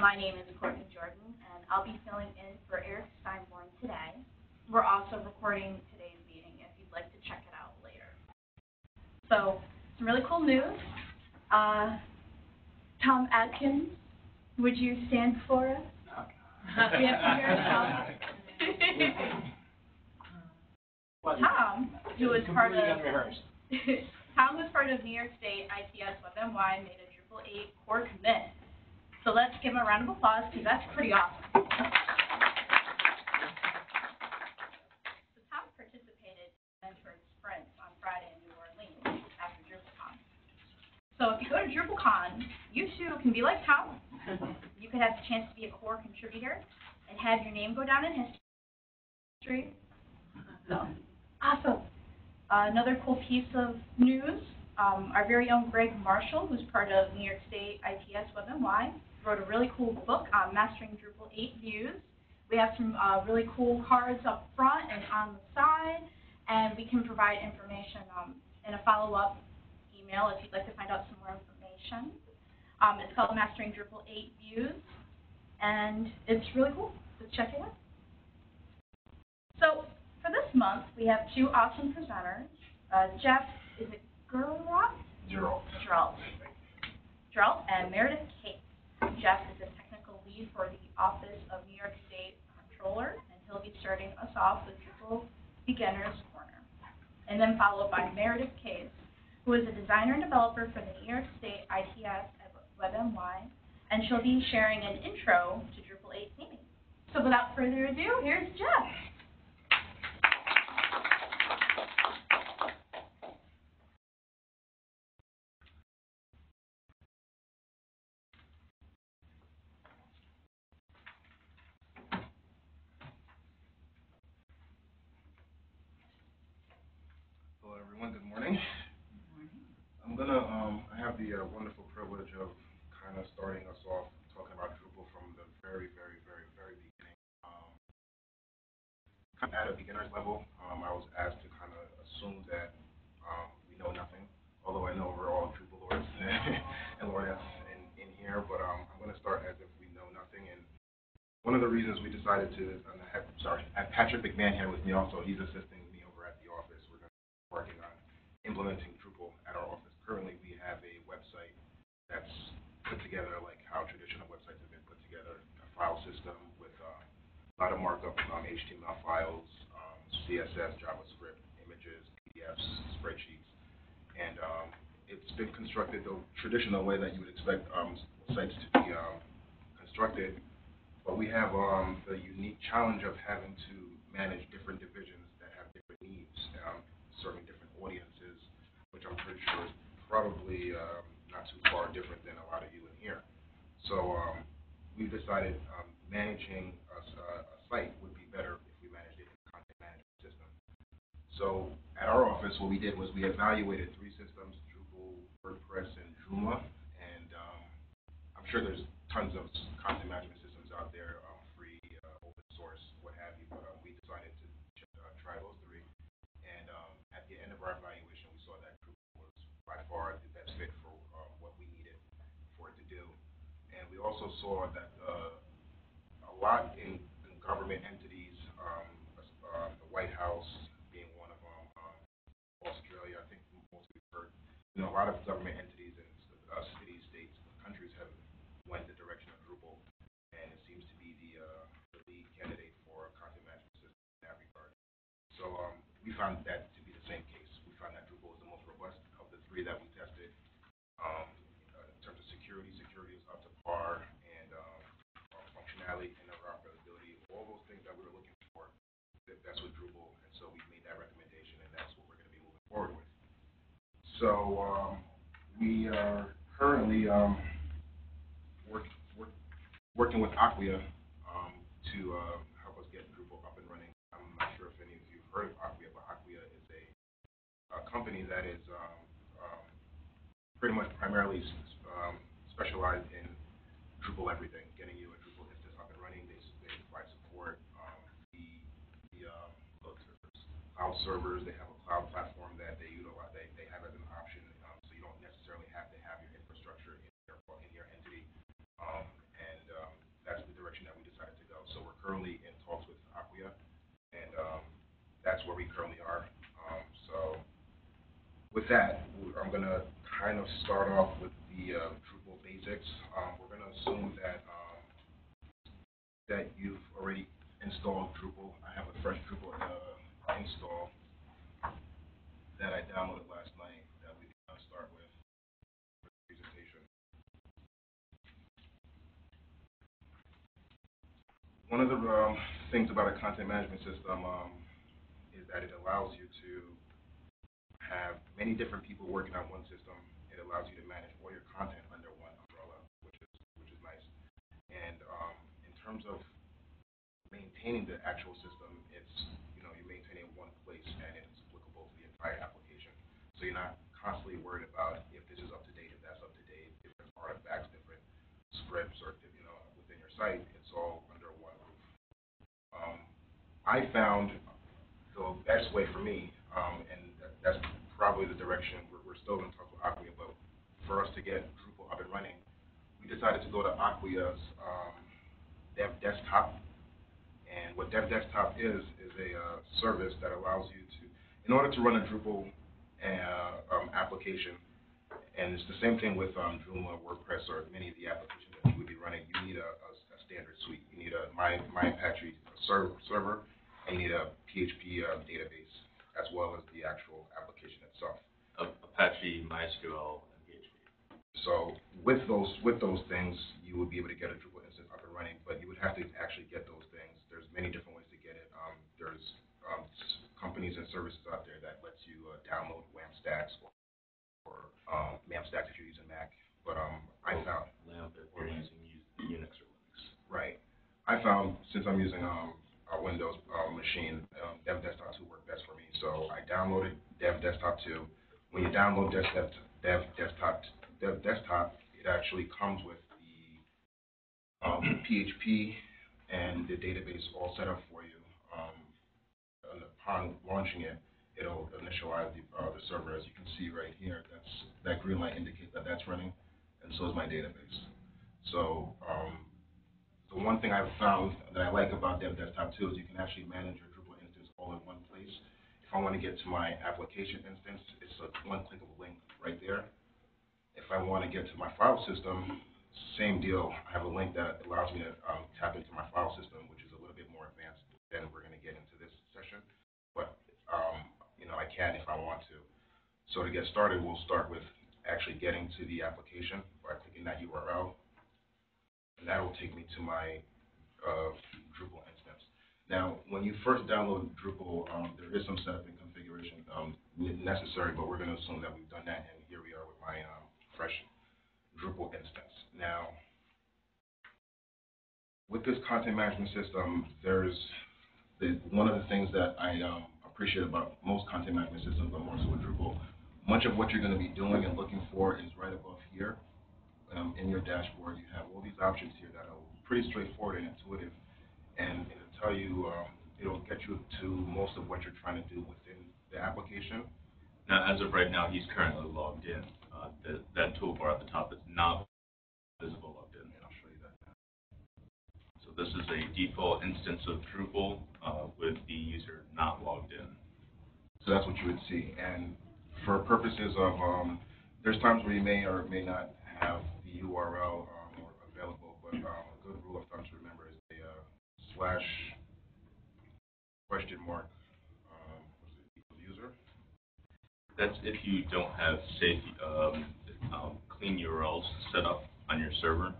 My name is Courtney Jordan, and I'll be filling in for Eric Steinborn today. We're also recording today's meeting if you'd like to check it out later. So, some really cool news. Uh, Tom Atkins, would you stand for us? We have to hear Tom. Tom, who is part of Tom was part of New York State ITS WebNY, made a Drupal 8 core commit. So let's give him a round of applause because that's pretty awesome. So Tom participated in on Friday in New Orleans after DrupalCon. So if you go to DrupalCon, you too can be like Tom. You could have the chance to be a core contributor and have your name go down in history. So Awesome. Uh, another cool piece of news, um, our very own Greg Marshall, who's part of New York State ITS WebNY, wrote a really cool book on mastering Drupal 8 views. We have some uh, really cool cards up front and on the side, and we can provide information um, in a follow-up email if you'd like to find out some more information. Um, it's called Mastering Drupal 8 Views, and it's really cool. So check it out. So for this month, we have two awesome presenters. Uh, Jeff, is it Geralt? Geralt. Geralt. Geralt and Meredith Case. Jeff is a technical lead for the Office of New York State Comptroller, and he'll be starting us off with Drupal Beginner's Corner. And then followed by Meredith Case, who is a designer and developer for the New York State ITS at WebNY, and she'll be sharing an intro to Drupal 8 theming. So without further ado, here's Jeff. everyone. Good morning. I'm gonna. Um, I have the uh, wonderful privilege of kind of starting us off talking about Drupal from the very, very, very, very beginning. Um, at a beginner's level, um, I was asked to kind of assume that um, we know nothing. Although I know we're all Drupal lords and lordettes in, in here, but um, I'm going to start as if we know nothing. And one of the reasons we decided to, uh, have, sorry, I have Patrick McMahon here with me also. He's assisting me over at the office. We're working on implementing Drupal at our office. Currently, we have a website that's put together like how traditional websites have been put together, a file system with uh, a lot of markup on HTML files, um, CSS, JavaScript, images, PDFs, spreadsheets, and um, it's been constructed the traditional way that you would expect um, sites to be um, constructed. But we have um, the unique challenge of having to manage different divisions that have different needs. Um, serving different audiences, which I'm pretty sure is probably um, not too far different than a lot of you in here. So um, we've decided um, managing a, a, site would be better if we managed it in a content management system. So at our office, what we did was we evaluated three systems, Drupal, WordPress, and Joomla. And um, I'm sure there's tons of content management systems out there, um, free, uh, open source, what have you. But uh, we decided to uh, try those three the end of our evaluation, we saw that Drupal was by far the best fit for um, what we needed for it to do. And we also saw that uh, a lot in, in government entities, um, uh, the White House being one of them, um, Australia, I think most you heard, you know, a lot of government entities and uh, cities, states, countries have went the direction of Drupal, and it seems to be the, uh, the lead candidate for a content management system in that regard. So um, we found that to be the same case. We found that Drupal was the most robust of the three that we tested. Um, uh, in terms of security, security is up to par, and um, functionality, interoperability, all those things that we were looking for, that's with Drupal, and so we made that recommendation, and that's what we're going to be moving forward with. So um, we are currently um, work, work, working with Acquia um, to uh, help us get Drupal up and running. I'm not sure if any of you have heard of Acquia, but Acquia is a company that is um, um, pretty much primarily specialized in Drupal everything, getting you a Drupal instance up and running. They, they provide support. The the cloud servers, they have a cloud platform currently in talks with Acquia, and um, that's where we currently are. Um, so with that, I'm going to kind of start off with the uh, Drupal basics. Um, we're going to assume that um, that you've already installed Drupal. I have a fresh Drupal uh, install that I downloaded last One of the um, things about a content management system um, is that it allows you to have many different people working on one system. It allows you to manage all your content under one umbrella, which is which is nice. And um, in terms of maintaining the actual system, it's you know you maintain it in one place and it's applicable to the entire application. So you're not constantly worried about if this is up to date, if that's up to date, different artifacts, different scripts, or you know within your site. It's all under one roof. Um, I found the best way for me, um, and that- that's probably the direction, we're, we're still gonna talk about Acquia, but for us to get Drupal up and running, we decided to go to Acquia's, um, Dev Desktop. And what Dev Desktop is, is a, uh, service that allows you to, in order to run a Drupal, uh, um, application, and it's the same thing with, um, Joomla, WordPress, or many of the applications that you would be running, you need a, a standard suite. You need a My, My Apache server, server, and you need a PHP, uh, database, as well as the actual application itself. Apache, MySQL, and PHP. So with those, with those things, you would be able to get a Drupal instance up and running, but you would have to actually get those things. There's many different ways to get it. Um, there's, um, companies and services out there that lets you, uh, download WAMP stacks or, or, um, MAMP stacks if you're using Mac. But, um, I found, LAMP if you're using Unix or. Right, I found, since I'm using, um, a Windows, uh, machine, um, Dev Desktop two worked best for me. So I downloaded Dev Desktop two. When you download Dev, Dev, Dev Desktop, Dev Desktop, it actually comes with the, um, PHP and the database all set up for you. Um, and upon launching it, it'll initialize the, uh, the server, as you can see right here, that's, that green light indicates that that's running, and so is my database. So, um, the one thing I've found that I like about Dev Desktop 2 is you can actually manage your Drupal instance all in one place. If I want to get to my application instance, it's a one click of a link right there. If I want to get to my file system, same deal. I have a link that allows me to um, tap into my file system, which is a little bit more advanced than we're going to get into this session. But, um, you know, I can if I want to. So to get started, we'll start with actually getting to the application by clicking that URL and that will take me to my uh, Drupal instance. Now, when you first download Drupal, um, there is some setup and configuration um, necessary, but we're going to assume that we've done that, and here we are with my um, fresh Drupal instance. Now, with this content management system, there's the, one of the things that I um, appreciate about most content management systems, but more so with Drupal, much of what you're going to be doing and looking for is right above here um, in your dashboard, you have all these options here that are pretty straightforward and intuitive, and it'll tell you, um, it'll get you to most of what you're trying to do within the application. Now, as of right now, he's currently logged in. Uh, the, that toolbar at the top is not visible logged in. And I'll show you that now. So this is a default instance of Drupal, uh, with the user not logged in. So that's what you would see, and for purposes of, um, there's times where you may or may not have the URL, um, or available, but, um, a good rule of thumb to remember is the, uh, slash question mark, um, what's it, equals user? That's if you don't have safe, um, um, clean URLs set up on your server.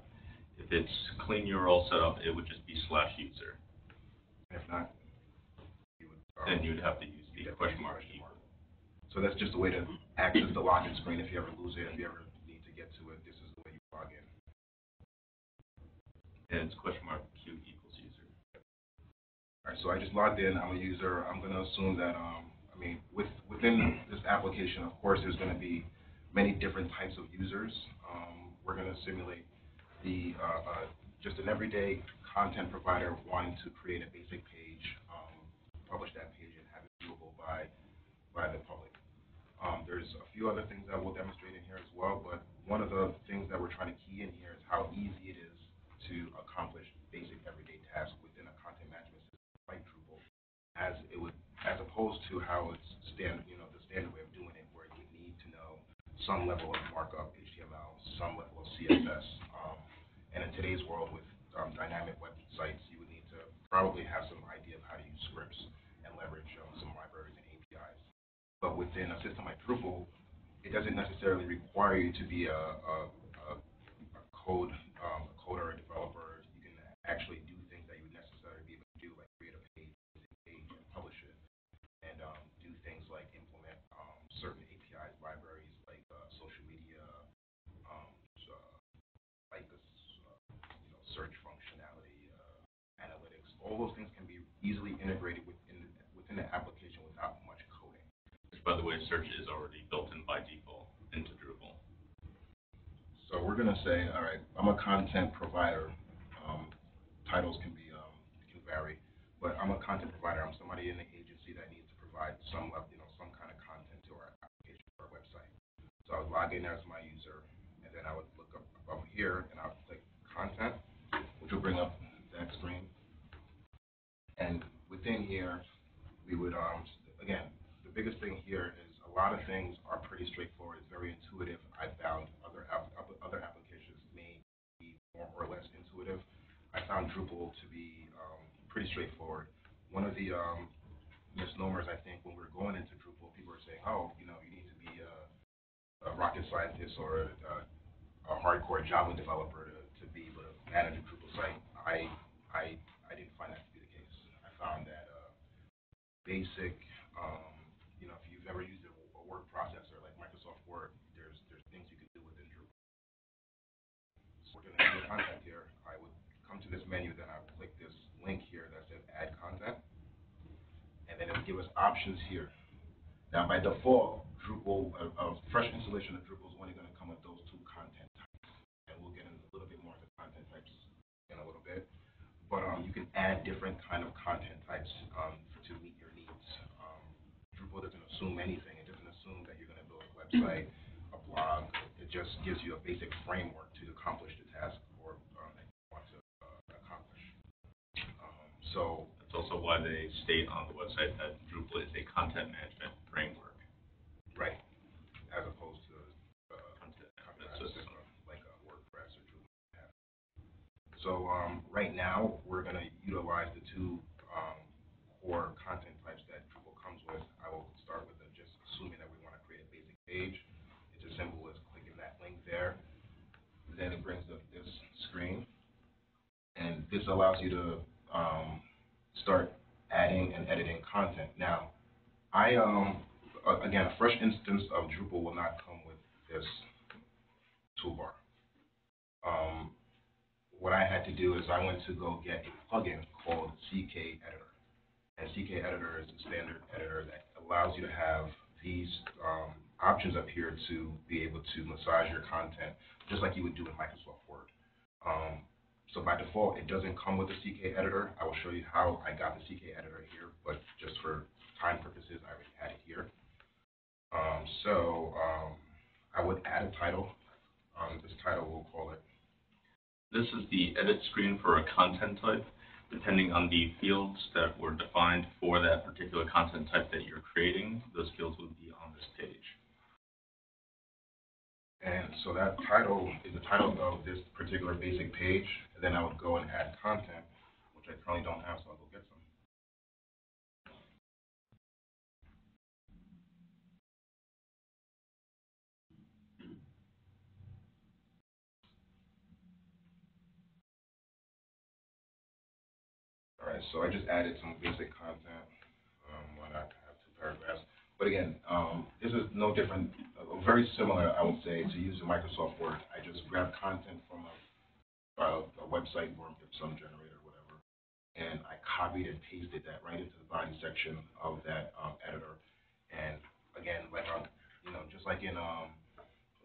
If it's clean URL set up, it would just be slash user. If not, you would. um, Then you'd have to use the you'd have to question mark question mark. So that's just a way to access the login screen if you ever lose it, if you ever need to get to it, this is the way you log in. And it's question mark Q equals user. All right, so I just logged in, I'm a user, I'm gonna assume that, um, I mean, with, within this application, of course, there's gonna be many different types of users. Um, we're gonna simulate the, uh, uh, just an everyday content provider wanting to create a basic page, um, publish that page and have it viewable by, by the public. Um, there's a few other things that we'll demonstrate in here as well, but one of the things that we're trying to key in here is how easy it is to accomplish basic everyday tasks within a content management system like Drupal, as it would, as opposed to how it's standard, you know, the standard way of doing it, where you need to know some level of markup, HTML, some level of CSS. Um, and in today's world with um, dynamic websites, you would need to probably have some idea of how to use scripts and leverage um, some libraries and APIs. But within a system like Drupal, it doesn't necessarily require you to be a, a, a, code um, coder or developer. You can actually do things that you would necessarily be able to do, like create a page, visit page, and publish it, and um, do things like implement um, certain APIs, libraries like uh, social media, um, so, like this, uh, you know, search functionality, uh, analytics. All those things can be easily integrated within within the application without much coding. By the way, search is already built in by default. So we're gonna say, all right, I'm a content provider. Um, titles can be, um, can vary, but I'm a content provider. I'm somebody in the agency that needs to provide some, you know, some kind of content to our application, to our website. So I would log in as my user, and then I would look up above here, and I'll click content, which will bring up that screen. And within here, we would, um, again, the biggest thing here is a lot of things are pretty straightforward. It's very intuitive. I found other app, other applications may be more or less intuitive. I found Drupal to be um, pretty straightforward. One of the um, misnomers, I think, when we were going into Drupal, people were saying, "Oh, you know, you need to be a, a rocket scientist or a, a hardcore Java developer to, to be able to manage a Drupal site." I, I, I didn't find that to be the case. I found that uh, basic, um, you know, if you've ever used a, a word processor like Microsoft Word, there's there's things you can do within Drupal. So we're gonna do the content here. I would come to this menu, then I would click this link here that says Add Content, and then it'll give us options here. Now, by default, Drupal, a, a fresh installation of Drupal is only gonna come with those two content types, and we'll get into a little bit more of the content types in a little bit. But um, you can add different kind of content types um, to meet your needs. Um, Drupal doesn't assume anything. It doesn't assume that you're going to build a website, a blog. It just gives you a basic framework to accomplish the task or um, that you want to uh, accomplish. Um, so That's also why they state on the website that Drupal is a content management framework. right, as opposed to uh, Content management system. like uh, WordPress or Drupal. have. So um, right now, we're going to utilize the two um, core content types that Drupal comes with. I will start with the, just assuming that we want to create a basic page. It's as simple as clicking that link there. Then it brings up this screen. And this allows you to um, start adding and editing content. Now, I, um, again, a fresh instance of Drupal will not come with this toolbar. Um, what I had to do is I went to go get a plugin called CK Editor. And CK Editor is a standard editor that allows you to have these um, options up here to be able to massage your content, just like you would do in Microsoft Word. Um, so by default, it doesn't come with the CK Editor. I will show you how I got the CK Editor here, but just for time purposes, I already had it here. Um, so um, I would add a title. Um, this title, we'll call it This is the edit screen for a content type. Depending on the fields that were defined for that particular content type that you're creating, those fields would be on this page. And so that title is the title of this particular basic page, and then I would go and add content, which I currently don't have, so I'll go get some. All right, so I just added some basic content, um, why not have two paragraphs? But again, um, this is no different, uh, very similar, I would say, to using Microsoft Word. I just grab content from a, a, website or some generator, or whatever, and I copied and pasted that right into the body section of that, um, editor. And again, like, um, you know, just like in, um,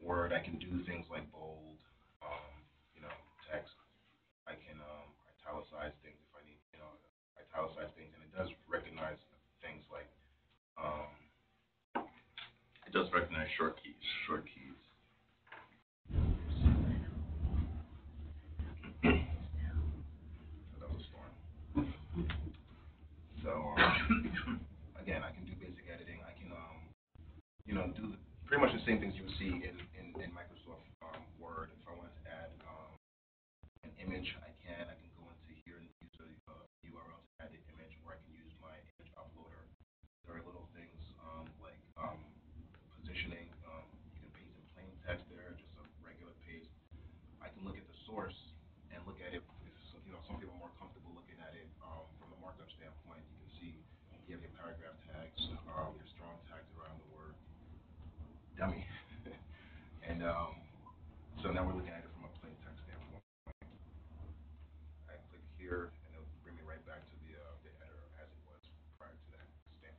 Word, I can do things like bold, um, you know, text. I can, um, italicize things if I need, you know, italicize things, does recognize short keys. Short keys. that was. So um, again, I can do basic editing. I can, um, you know, do the, pretty much the same things you would see in um, so now we're looking at it from a plain text standpoint. I click here, and it'll bring me right back to the, uh, the editor as it was prior to that stamp.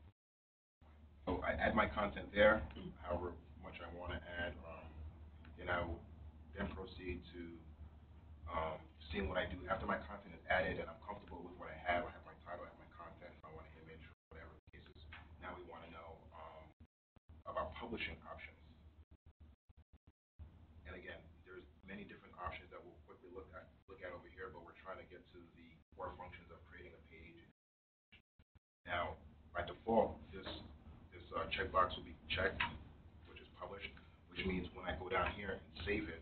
So I add my content there, however much I want to add, um, and I will then proceed to um, seeing what I do after my content is added and I'm comfortable with what I have. I have my title, I have my content, I want an image, whatever the case is. Now we want to know um, about publishing options. And again, there's many different options that we'll quickly look at, look at over here, but we're trying to get to the core functions of creating a page. Now, by default, this, this uh, checkbox will be checked, which is published, which means when I go down here and save it,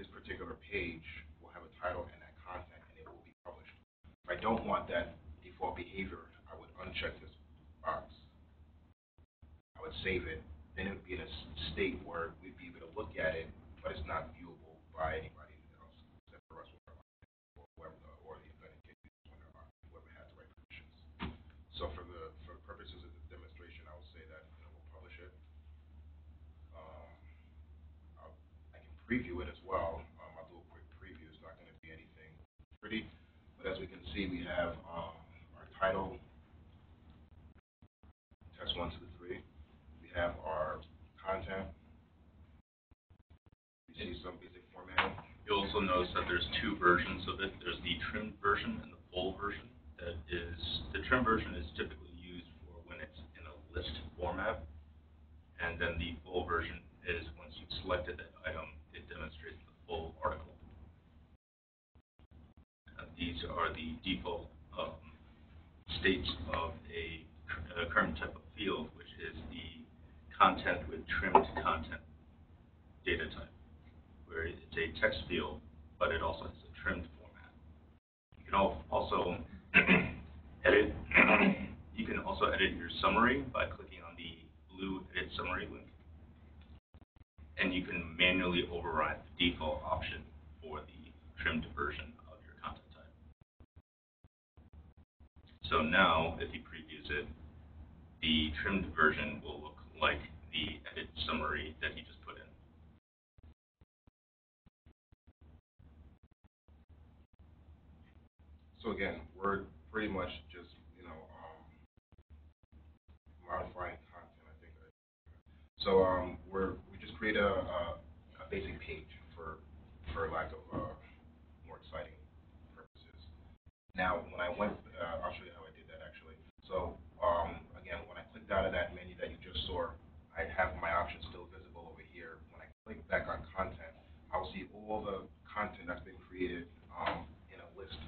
this particular page will have a title and that content, and it will be published. If I don't want that default behavior, I would uncheck this box. I would save it, then it would be in a state where we'd be able to look at it, but it's not viewable by anybody else except for us or whoever, the- or the authenticated user, whoever whoever has the right permissions. So for the, for purposes of the demonstration, I will say that, you know, we'll publish it. Um, I'll, I can preview it as well. Um, I'll do a quick preview. It's not gonna be anything pretty, but as we can see, we have, um, our title, test one, two, three. We have our content. We see some basic formatting. You'll also notice that there's two versions of it. There's the trimmed version and the full version. That is, the trimmed version is typically used for when it's in a list format. And then the full version is once you've selected that item, it demonstrates the full article. Uh, These are the default, um, states of a uh, current type of field, which is the content with trimmed content data type where it's a text field, but it also has a trimmed format. You can also edit, you can also edit your summary by clicking on the blue edit summary link. And you can manually override the default option for the trimmed version of your content type. So now, if he previews it, the trimmed version will look like the edit summary that he just put in. So again, we're pretty much just, you know, um, modifying content, I think. So, um, we're, create a, a, a basic page for, for lack of, uh, more exciting purposes. Now, when I went, uh, I'll show you how I did that actually. So, um, again, when I clicked out of that menu that you just saw, I have my options still visible over here. When I click back on content, I'll see all the content that's been created, um, in a list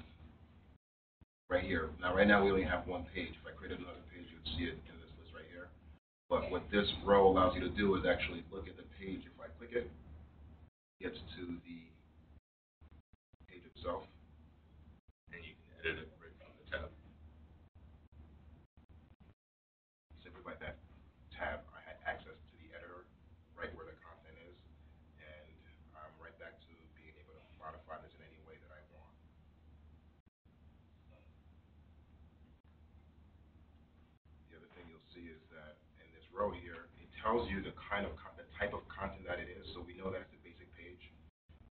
right here. Now, right now, we only have one page. If I created another page, you'd see it in this list right here. What this row allows you to do is actually look at the page. If I click it, it gets to the page itself. and you can edit it right from the tab. Simply by that tab, I had access to the editor, right where the content is, and I'm right back to being able to modify this in any way that I want. The other thing you'll see is that in this row here, it tells you the kind of, the type of content that it is, so we know that it's a basic page.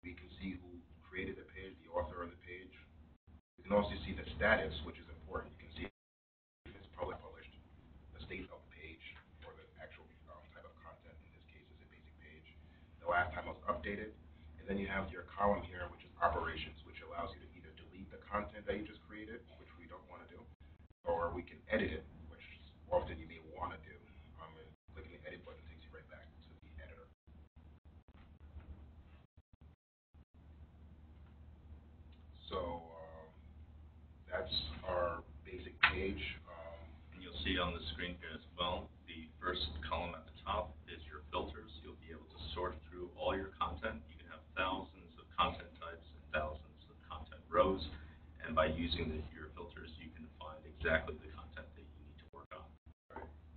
We can see who created the page, the author of the page. We can also see the status, which is important. You can see if it's public published, the state of the page, or the actual um, type of content, in this case is a basic page. The last time it was updated, and then you have your column here, which is operations, which allows you to either delete the content that you just created, which we don't want to do, or we can edit it, which often you page. Um, and you'll see on the screen here as well, the first column at the top is your filters. You'll be able to sort through all your content. You can have thousands of content types and thousands of content rows. And by using the, your filters, you can find exactly the content that you need to work on.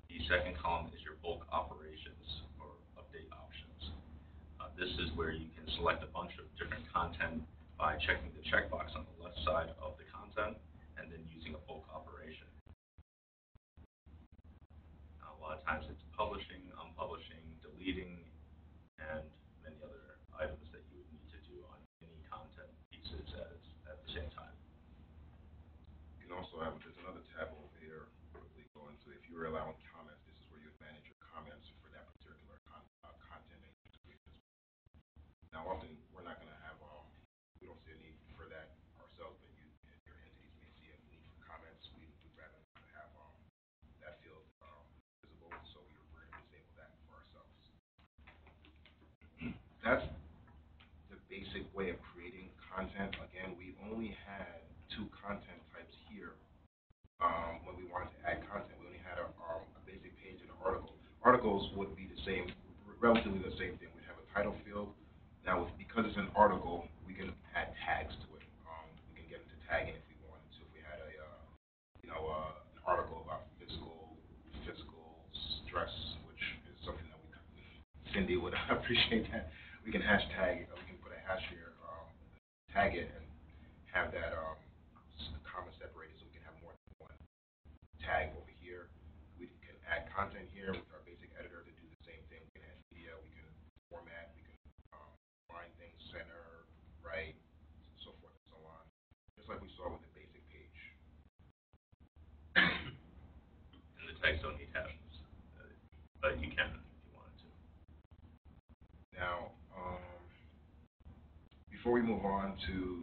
The second column is your bulk operations or update options. Uh, this is where you can select a bunch of different content by checking the checkbox on the left side of the content. Unpublishing, deleting, and many other items that you would need to do on any content pieces at, at the same time. You can also have, there's another tab over here, quickly go into, if you were allowing comments, this is where you would manage your comments for that particular con, uh, content that you create as well. Now, often, we're not gonna have, um, we don't see a need for that ourselves, but you, your entities may see a need for comments, we, we'd rather not have, um, that field, um, visible, so we, we're gonna disable that for ourselves. That's the basic way of creating content. Again, we only had two content types here, um, when we wanted to add content. We only had a, um, a basic page and an article. Articles would be the same, relatively the same thing. We'd have a title field. Now, with, because it's an article, we can add tags to it. Um, we can get into tagging if we wanted to. If we had a, uh, you know, uh, an article about fiscal, fiscal stress, which is something that we, Cindy would appreciate that. We can hashtag, uh, we can put a hash here, um, tag it and have that, um, comma separated so we can have more than one tag over here. We can add content here with our basic editor to do the same thing. We can add media, we can format, we can, um, find things, center, right, so forth and so on. Just like we saw with the basic page. And the tags don't need hashes, uh, but you can if you wanted to. Now, um, before we move on to,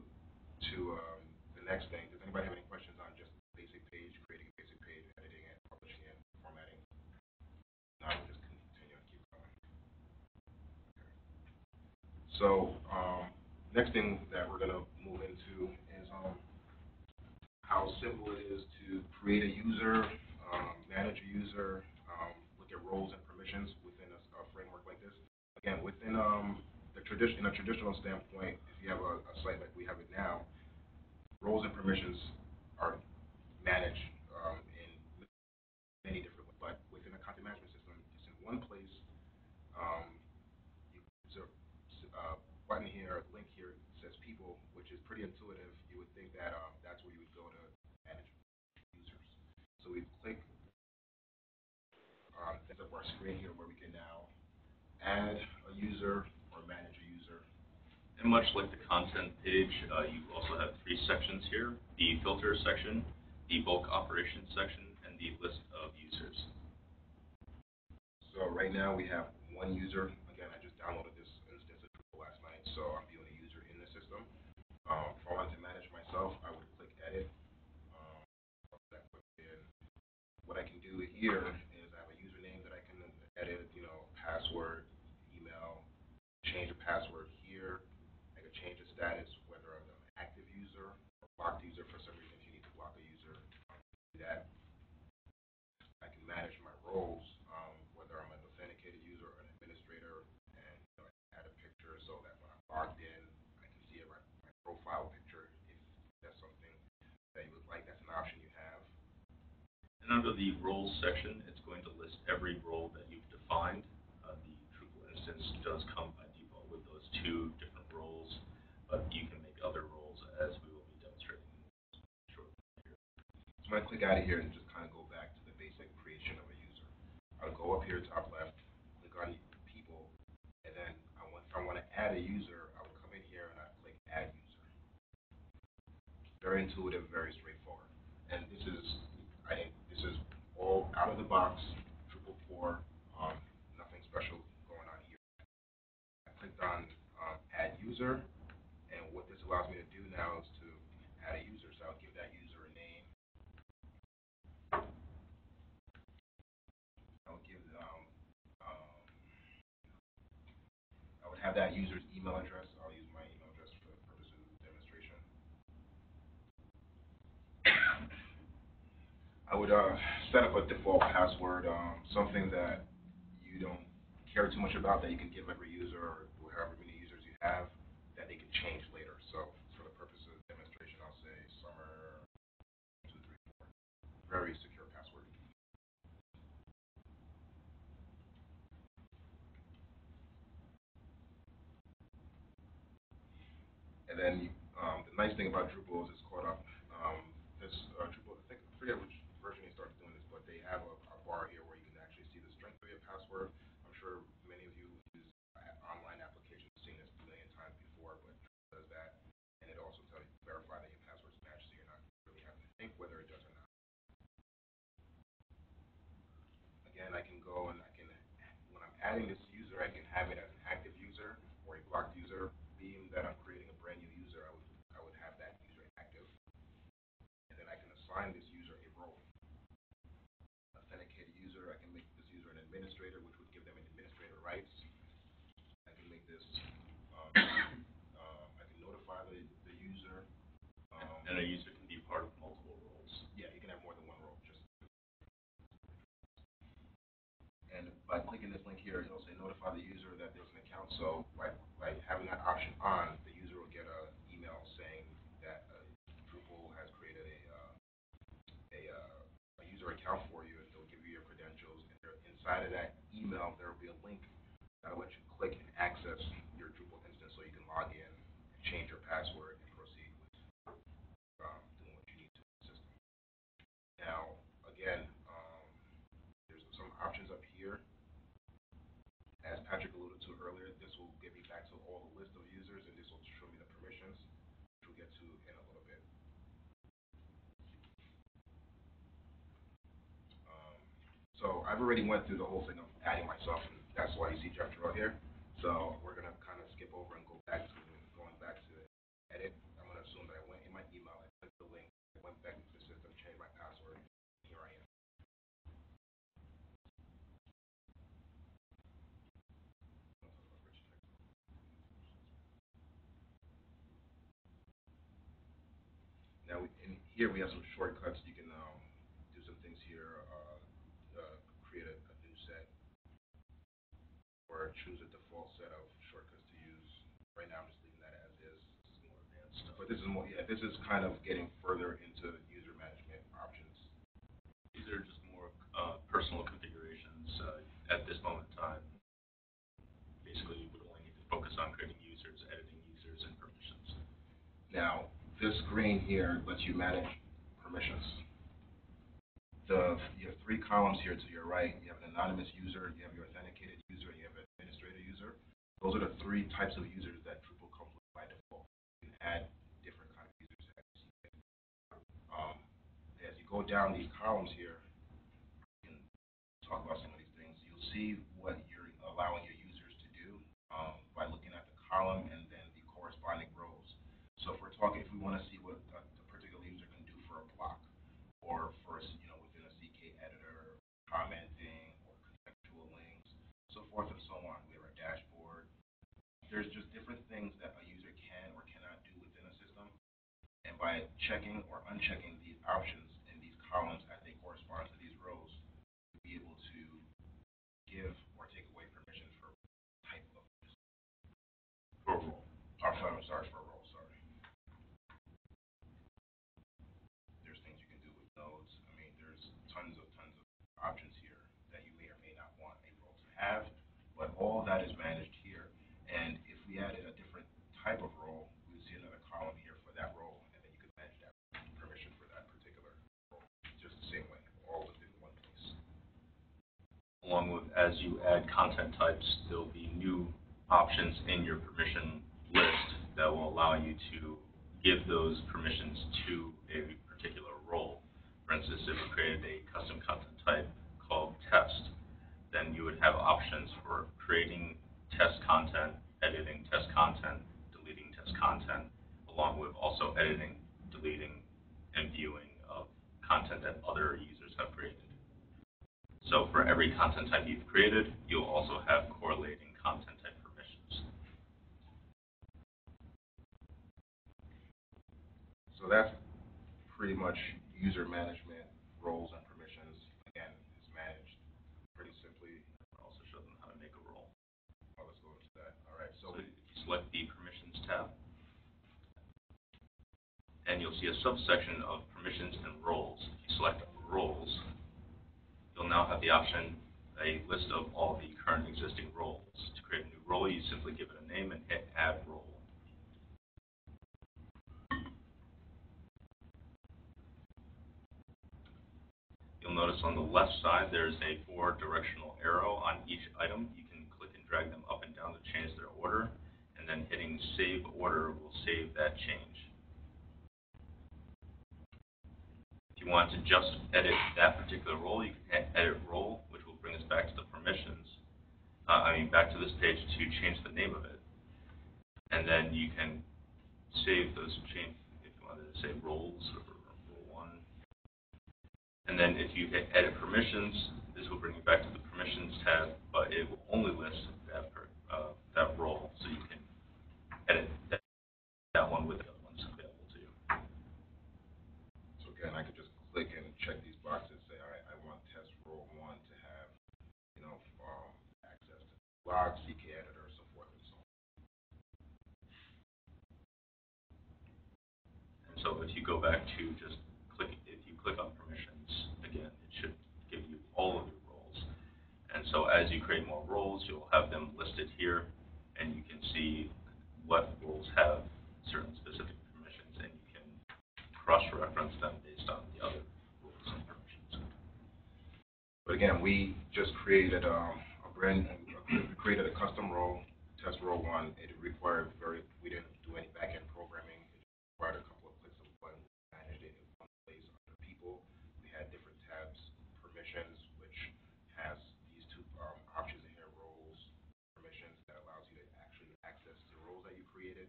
to, um, the next thing, does anybody have any questions on just basic page, creating a basic page, editing it, publishing it, formatting? We'll just continue and keep going. So, um, next thing that we're gonna move into is, um, how simple it is to create a user, um, manage a user, um, look at roles and permissions within a, a framework like this again, within, um, the tradition, in a traditional standpoint, you have a, a site like we have it now, roles and permissions are managed, um, in many different ways, but within a content management system, it's in one place. Um, you, there's a, uh, button here, a link here, that says people, which is pretty intuitive. You would think that, um, that's where you would go to manage users. So we click, um, up our screen here where we can now add a user or manage a user. And much like the content page, uh, you also have three sections here, the filter section, the bulk operations section, and the list of users. So right now, we have one user. Again, I just downloaded this instance of Drupal last night, so I'm viewing a user in the system. Um, if I wanted to manage myself, I would click edit. Um. What I can do here is I have a username that I can edit, you know, password, email, change a password here. I can change the status, whether I'm an active user or blocked user for some reason, if you need to block a user, do that. I can manage my roles, um, whether I'm an authenticated user or an administrator, and, you know, add a picture so that when I'm logged in, I can see my, my profile picture, if that's something that you would like, that's an option you have. And under the roles section, it's going to list every role that you've defined. Uh, the Drupal instance does come by default with those two different but you can make other roles as we will be demonstrating shortly here. So I'm gonna click out of here and just kind of go back to the basic creation of a user. I'll go up here, top left, click on people, and then I want, if I want to add a user, I will come in here and I click add user. Very intuitive, very straightforward. And this is, I think, this is all out of the box, Drupal four, um, nothing special going on here. I clicked on, um, add user, allows me to do now is to add a user, so I'll give that user a name. I'll give, um, um, I would have that user's email address, I'll use my email address for the purposes of the demonstration. I would, uh, set up a default password, um, something that you don't care too much about, that you can give every user, or however many users you have, that they can change later, so for the purpose of the demonstration, I'll say summer two, three, four. Very secure password. And then um, the nice thing about Drupal is it's caught up. Um, this uh, Drupal adding this user, I can have it as an active user or a blocked user. Being that I'm creating a brand new user, I would, I would have that user active. And then I can assign this user a role. Authenticated user, I can make this user an administrator, which would give them administrator rights. I can make this, um, um, I can notify the, the user. Um, And a user can be part of multiple roles. yeah, you can have more than one role, just. And by clicking this link here, it'll say the user that there's an account, so by, by having that option on, the user will get an email saying that, uh, Drupal has created a, uh, a, uh, a user account for you, and they'll give you your credentials, and inside of that email, there will be a link that'll let you click and access your Drupal instance, so you can log in, and change your password, and proceed with, um, doing what you need to in the system. Now, again, um, there's some options up here. As Patrick alluded to earlier, this will get me back to all the list of users, and this will show me the permissions, which we'll get to in a little bit. Um, so I've already went through the whole thing of adding myself, and that's why you see Jeff Terrell here. So we're gonna kind of skip over and go back to, going back to edit. I'm gonna assume that I went in my email, I clicked the link, I went back into the system, changed my password, here I am. Now, in here, we have some shortcuts, you can, um, do some things here, uh, uh, create a, a new set, or choose a default set of shortcuts to use. Right now, I'm just leaving that as is. This is more advanced stuff. This is more, yeah, this is kind of getting further into user management options. These are just more uh, personal configurations. Uh, At this moment in time, basically, you would only need to focus on creating users, editing users, and permissions. Now, this screen here lets you manage permissions. The, you have three columns here to your right. You have an anonymous user, you have your authenticated user, and you have an administrator user. Those are the three types of users that Drupal comes with by default. You can add different kind of users as you see fit. Um, as you go down these columns here, can talk about some of these things. You'll see what you're allowing your users to do, um, by looking at the column and then the corresponding rows. So if we're talking, if we want to see what a, a particular user can do for a block, or for, you know, within a CK editor, commenting, or contextual links, so forth and so on. We have our dashboard. There's just different things that a user can or cannot do within a system. And by checking or unchecking these options in these columns as they correspond to these rows, you'll be able to give or take away permissions for type of, For role. or, I'm sorry, for role, sorry. There's things you can do with nodes. I mean, there's tons of, tons of options here that you may or may not want a role to have, but all that is managed here. And if we added a different type of role, we would see another column here for that role, and then you could manage that permission for that particular role, just the same way, all within one place. Along with, as you add content types, there'll be new options in your permission list that will allow you to give those permissions to a particular role. For instance, if you created a custom content type called test, then you would have options for creating test content, editing test content, deleting test content, along with also editing, deleting, and viewing of content that other users have created. So for every content type you've created, you'll also have correlating content type permissions. So that's pretty much user management, roles and permissions, again, is managed pretty simply. I'll also show them how to make a role. Oh, let's go into that, all right, so So you select the permissions tab, and you'll see a subsection of permissions and roles. If you select roles, you'll now have the option, a list of all the current existing roles. To create a new role, you simply give it a name and hit add role. You'll notice on the left side, there's a four directional arrow on each item. You can click and drag them up and down to change their order, and then hitting save order will save that change. If you want to just edit that particular role, you can edit role, which will bring us back to the permissions. Uh, I mean, back to this page to change the name of it. And then you can save those change, if you wanted to say roles or role one. And then if you hit edit permissions, this will bring you back to the permissions tab, but it will only list that per, uh, that role, so you can edit that, that one with ones available to you. So again, I could just click and check these boxes, say, all right, I want test role one to have, you know, um, access CK editor, so forth and so on. And so if you go back to just click, if you click on permissions, again, it should give you all of your roles. And so as you create more roles, you'll have them listed here, and you can see what roles have certain specific permissions, and you can cross-reference them based on the other rules and permissions. But again, we just created, um, a brand, we created a custom role, test role one. It required very, we didn't do any back-end programming. It required a couple of clicks of a button, managed it in one place under people. We had different tabs, permissions, which has these two, um, options in here, roles, permissions, that allows you to actually access the roles that you created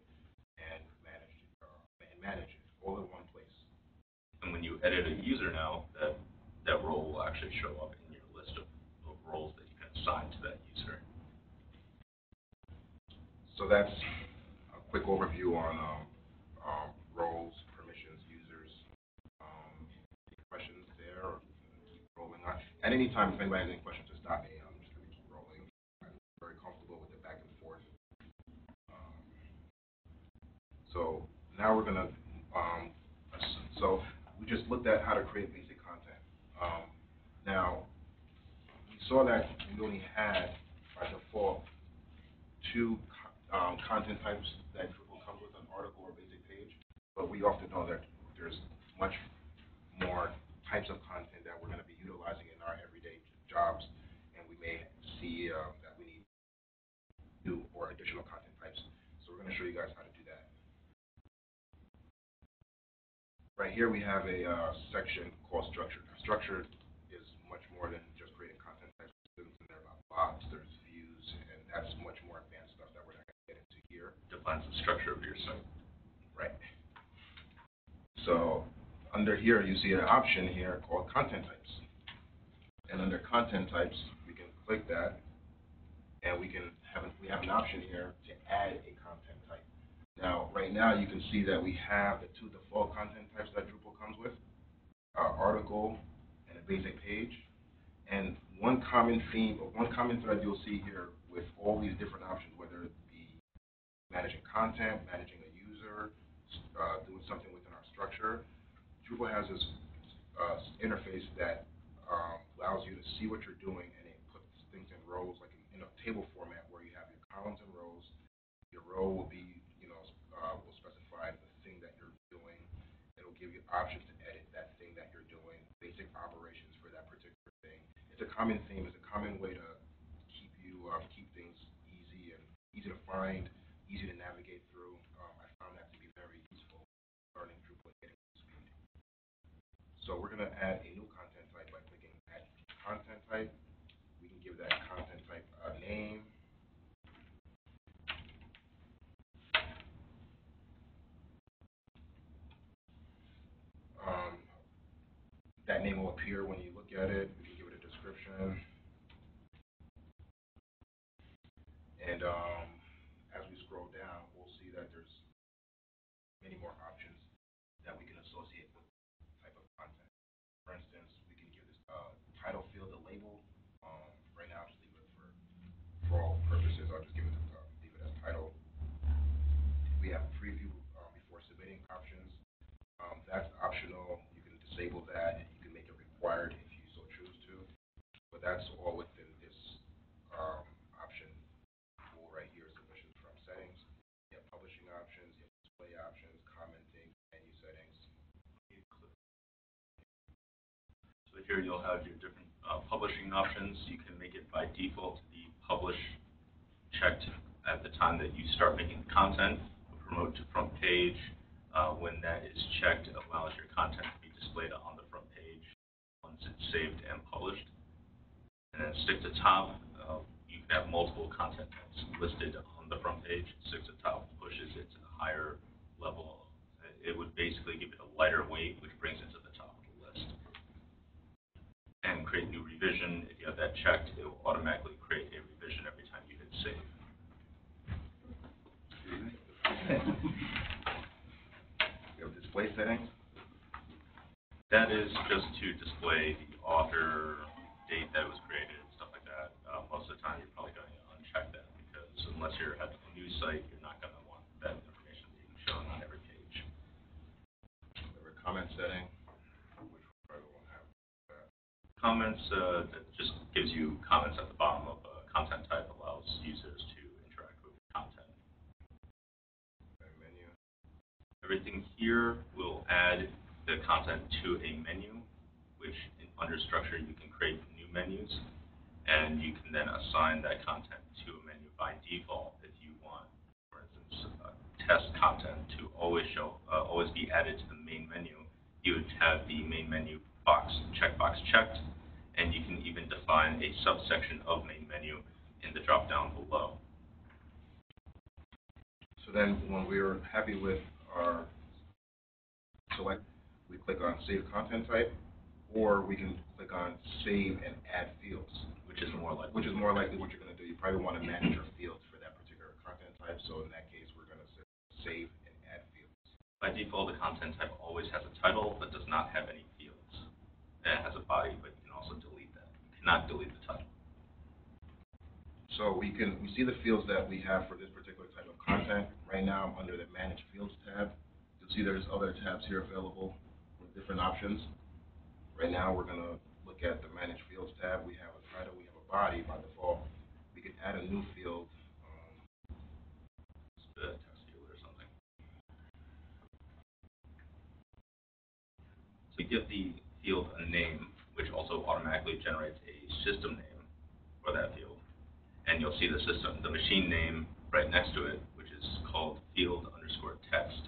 and manage, uh, and manage it all in one place. And when you edit a user now, that, that role will actually show up in your list of, of roles that you can assign to that user. So that's a quick overview on, um, um, roles, permissions, users. Um, questions there, or keep rolling on? At any time, if anybody has any questions, just stop me, I'm just gonna keep rolling. I'm very comfortable with the back and forth. Um, So now we're gonna, um, so we just looked at how to create basic content. Um, now, we saw that we only had by default two um, content types that Drupal comes with, an article or basic page. But we often know that there's much more types of content that we're gonna be utilizing in our everyday jobs, and we may see, um, that we need new or additional content types. So we're gonna show you guys how to do that. Right here, we have a, uh, section called structure. Now, Structure is much more than just creating content types. There's blocks, there's views, and that's much more advanced stuff that we're not gonna get into here. The structure of your site. Right. So, under here, you see an option here called content types. And under content types, we can click that, and we can have, an- we have an option here to add a content type. Now, right now, you can see that we have the two default content types that Drupal comes with, uh, article and a basic page. And one common theme, or one common thread you'll see here with all these different options, whether it be managing content, managing a user, uh, doing something within our structure. Drupal has this, uh, interface that, um, allows you to see what you're doing and it puts things in rows, like in, in a table format where you have your columns and rows. Your row will be, you know, uh, will specify the thing that you're doing. It'll give you options to edit that thing that you're doing, basic operations for that particular thing. It's a common theme, it's a common way to keep you, um, keep things easy and easy to find, easy to navigate through. Um, I found that to be very useful learning Drupal getting speed. So we're gonna add a new content type by clicking add content type. We can give that content type a name. Um, that name will appear when you look at it. We can give it a description. And, um, as we scroll down, we'll see that there's many more options that we can associate with type of content. For instance, we can give this, uh, title field a label. Um, right now, I'll just leave it for, for all purposes, I'll just give it, uh, leave it as title. We have preview, um, before submitting options. Um, that's optional, you can disable that, you can make it required but that's all within this, um, option tool right here, submissions from settings. You have publishing options, you have display options, commenting, menu settings. So here you'll have your different uh, publishing options. You can make it by default be publish checked at the time that you start making content, promote to front page. Uh, When that is checked, allows your content to be displayed on the front page once it's saved and published. And then stick to top, uh, you can have multiple content types listed on the front page. Stick to top pushes it to the higher level. It would basically give it a lighter weight, which brings it to the top of the list. And create new revision. If you have that checked, it will automatically create a revision every time you hit save. You have display settings, That is just to display the author, date that it was created, and stuff like that. Uh, most of the time, you're probably going to uncheck that because unless you're at a news site, you're not going to want that information being shown on every page. have comment setting, which probably won't have that. Comments, uh, that just gives you comments at the bottom of a content type, allows users to interact with your content. Menu, Everything here will add the content to a menu, which under structure, you can create new menus. And you can then assign that content to a menu by default if you want, for instance, uh, test content to always show, uh, always be added to the main menu. You would have the main menu box, checkbox checked, and you can even define a subsection of main menu in the drop-down below. So then, when we're happy with our select, we click on Save Content Type, or we can click on Save and Add Fields, Which is more like. which is more likely what you're gonna do. You probably wanna manage your fields for that particular content type, so in that case, we're gonna say Save and Add Fields. By default, the content type always has a title, but does not have any fields. And it has a body, but you can also delete that. You cannot delete the title. So we can, we see the fields that we have for this particular type of content. Right now, I'm under the Manage Fields tab. You'll see there's other tabs here available with different options. Right now, we're gonna look at the Manage Fields tab. We have a title, we have a body by default. We can add a new field, um, or something. So give the field a name, which also automatically generates a system name for that field. And you'll see the system, the machine name right next to it, which is called field underscore text.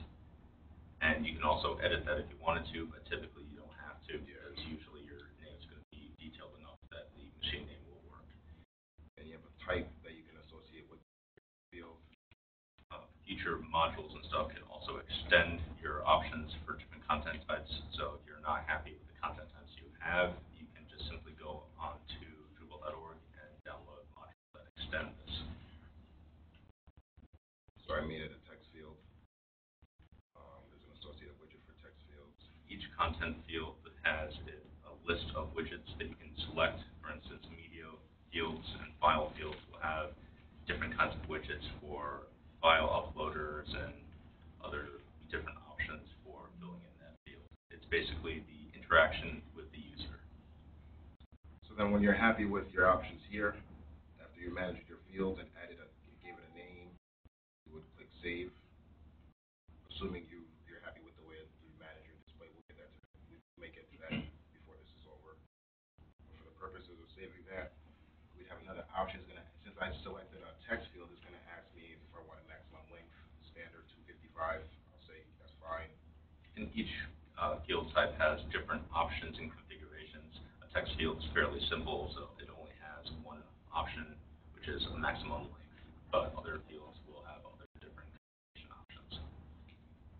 And you can also edit that if you wanted to, but typically you don't have to, because usually your name's gonna be detailed enough that the machine name will work. and you have a type that you can associate with the field. uh, future modules and stuff can also extend your options for different content types. So if you're not happy with the content types you have, you can just simply go on to Drupal.org and download modules that extend this. So I made it a text field. Um, there's an associated widget for text fields. Each content list of widgets that you can select. For instance, media fields and file fields will have different kinds of widgets for file uploaders and other different options for filling in that field. It's basically the interaction with the user. So then when you're happy with your options here, after you managed your field and added a, gave it a name, you would click save. Assuming you, you're happy with the way you manage your display, we'll get that to, we make it to that before this is over. But for the purposes of saving that, we have another option, it's gonna, since I selected a text field, it's gonna ask me if I want a maximum length, standard two fifty-five, I'll say that's fine. And each uh, field type has different options and configurations. A text field is fairly simple, so it only has one option, which is a maximum length, but other fields will have other different configuration options.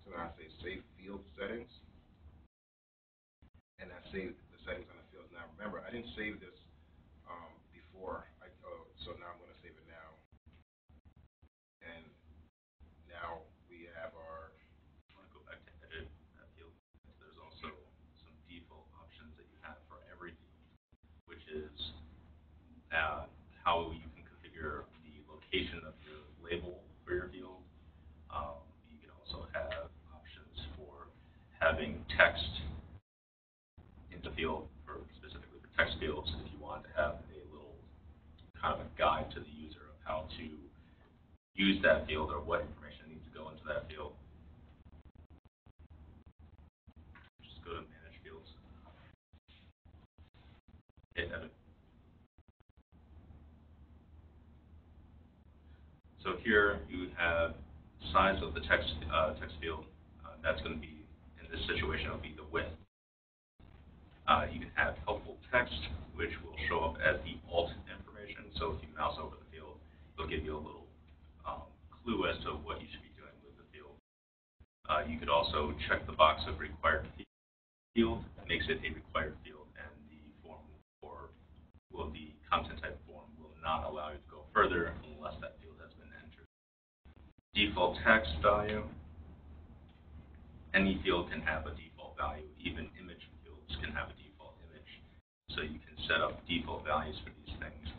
So I say save field settings. And I save the settings on the fields. Now, remember, I didn't save this, um, before, I, oh, so now I'm gonna save it now. And now we have our, I want to go back to edit that field, because there's also some default options that you have for every field, which is uh, how you can configure the location of your label for your field. Um, You can also have options for having text in the field, for specifically for text fields, if you want to have a little kind of a guide to the user of how to use that field or what information needs to go into that field. Just go to manage fields. Hit edit. So here you would have size of the text, uh, text field, uh, that's gonna be, in this situation, it'll be the width. Uh, you can have helpful text, which will show up as the alt information, so if you mouse over the field, it'll give you a little, um, clue as to what you should be doing with the field. Uh, you could also check the box of required field, it makes it a required field, and the form, or, well, the content type form will not allow you to go further Default text value, any field can have a default value, even image fields can have a default image. So you can set up default values for these things.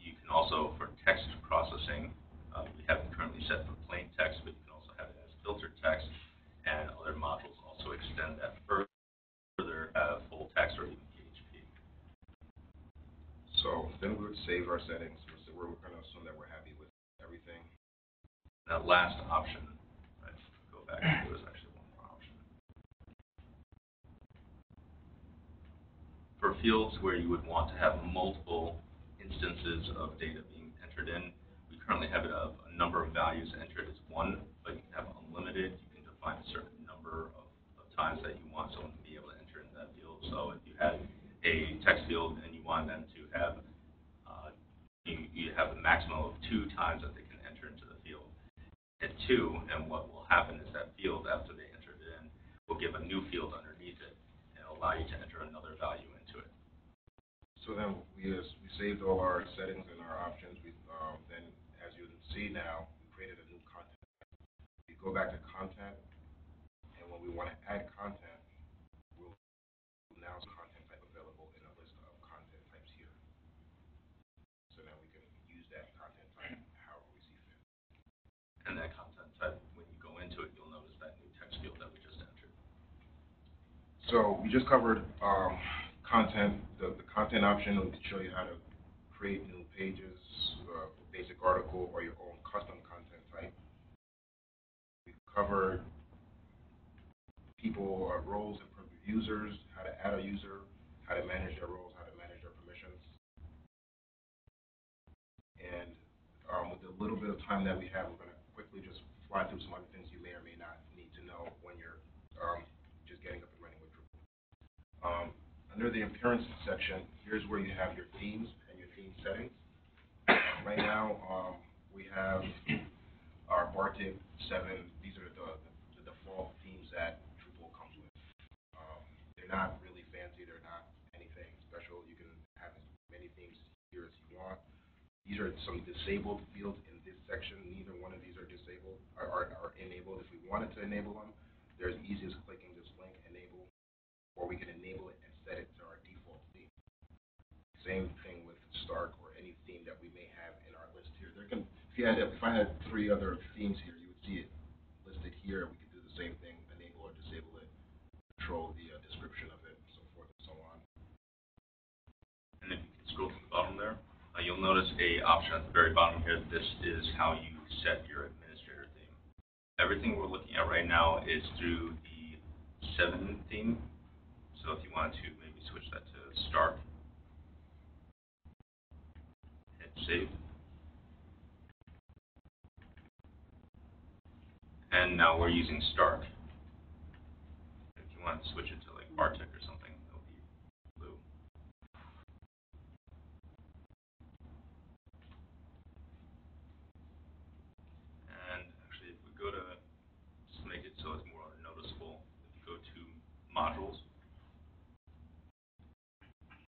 You can also, for text processing, uh, we have it currently set for plain text, but you can also have it as filtered text, and other modules also extend that fur- further, uh, full text or even PHP. So then we would save our settings, we're, we're gonna assume that we're happy with everything. That last option, go back, there was actually one more option. For fields where you would want to have multiple instances of data being entered in, we currently have of a number of values entered as one, but you can have unlimited, you can define a certain number of, of times that you want someone to be able to enter in that field. So if you had a text field and you want them to have, uh, you, you have a maximum of two times that they can enter into the field hit two, and what will happen is that field, after they entered it in, will give a new field underneath it and allow you to enter another value into it. So then we, we saved all our settings and our options, we, um, then, as you can see now, we created a new content. We go back to content, and when we wanna add content, we'll now see content type available in a list of content types here. So now we can use that content type however we see fit. And that content type, when you go into it, you'll notice that new text field that we just entered. So we just covered, um, content, the, the content option will show you how to create new pages, uh, basic article, or your own custom content type. We covered people, uh, roles and users, how to add a user, how to manage their roles, how to manage their permissions. And, um, with the little bit of time that we have, we're gonna quickly just fly through some other things you may or may not need to know when you're, um, just getting up and running with Drupal. Um, under the appearances section, here's where you have your themes and your theme settings. Right now, um, we have our Bartik seven, these are the, the default themes that Drupal comes with. Um, they're not really fancy, they're not anything special, you can have as many themes here as you want. These are some disabled fields in this section, neither one of these are disabled, are enabled. If we wanted to enable them, they're as easy as clicking or we can enable it and set it to our default theme. Same thing with Stark or any theme that we may have in our list here. There can, if you had, if I had three other themes here, you would see it listed here. We could do the same thing, enable or disable it, control the uh, description of it, and so forth and so on. And if you can scroll to the bottom there, uh, you'll notice a option at the very bottom here. This is how you set your administrator theme. Everything we're looking at right now is through the seven theme. So if you want to maybe switch that to Stark, hit save. And now we're using Stark. If you want to switch it to like Bartik or something, it'll be blue. And actually, if we go to, just to make it so it's more noticeable, if you go to modules.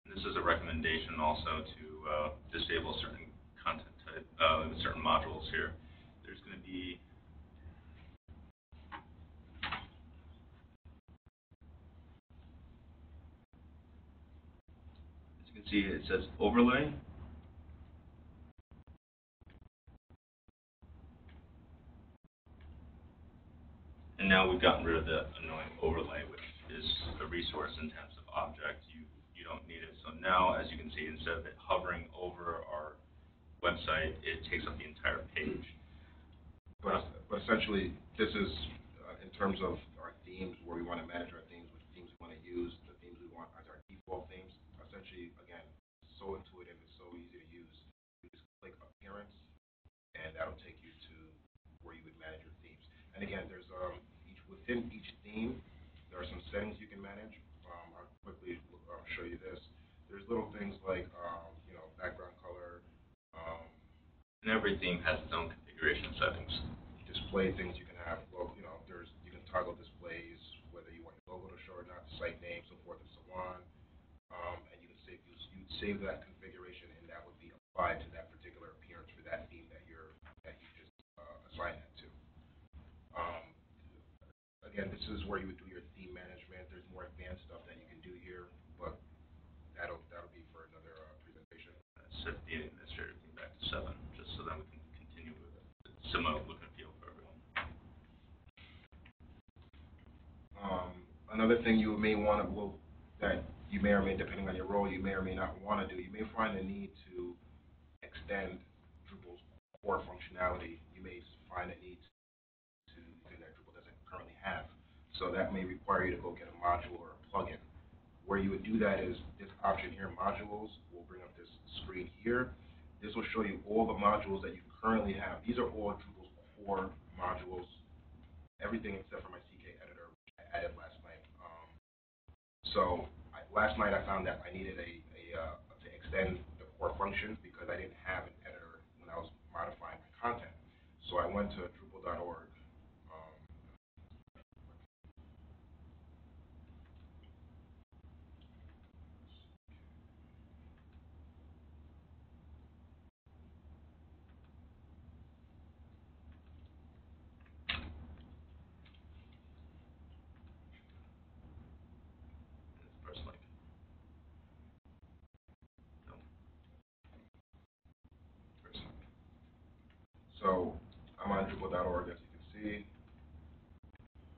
And this is a recommendation also to, uh, disable certain content type, uh, certain modules here. There's gonna be As you can see, it says overlay. And now we've gotten rid of the annoying overlay, which is a resource-intensive object. You, you don't need it. So now, as you can see, instead of it hovering over our website, it takes up the entire page. But, but essentially, this is, uh, in terms of our themes, where we want to manage our themes, which themes we want to use, the themes we want as our default themes. Essentially, again, so intuitive, it's so easy to use. You just click appearance, and that'll take you to where you would manage your themes. And again, there's, um, each, within each theme, there are some settings you can manage. Um, I'll quickly, show you this. There's little things like, um, you know, background color, um, And every theme has its own configuration settings. display things you can have, well, you know, there's, you can toggle displays, whether you want your logo to show or not, site name, so forth and so on. Um, and you can save, you, you save that configuration and that would be applied to that particular appearance for that theme that you're, that you just, uh, assign that to. Um, again, this is where you would do your theme management, there's more advanced stuff that you can do here, but that'll, that'll be for another, uh, presentation. Uh, Set the administrator thing back to seven, just so that we can continue with a similar look and feel for everyone. Um, another thing you may want to, well, that you may or may, depending on your role, you may or may not want to do, you may find the need to extend Drupal's core functionality. You may find a need to, something that Drupal doesn't currently have. So that may require you to go get a module or a plugin. Where you would do that is this option here, modules, will bring up this screen here. This will show you all the modules that you currently have. These are all Drupal's core modules, everything except for my CK editor, which I added last night. Um, so I, last night I found that I needed a, a uh, to extend the core functions because I didn't have an editor when I was modifying my content. So I went to Drupal.org. Um, It's first link. No. First link. So I'm on Drupal.org, as you can see.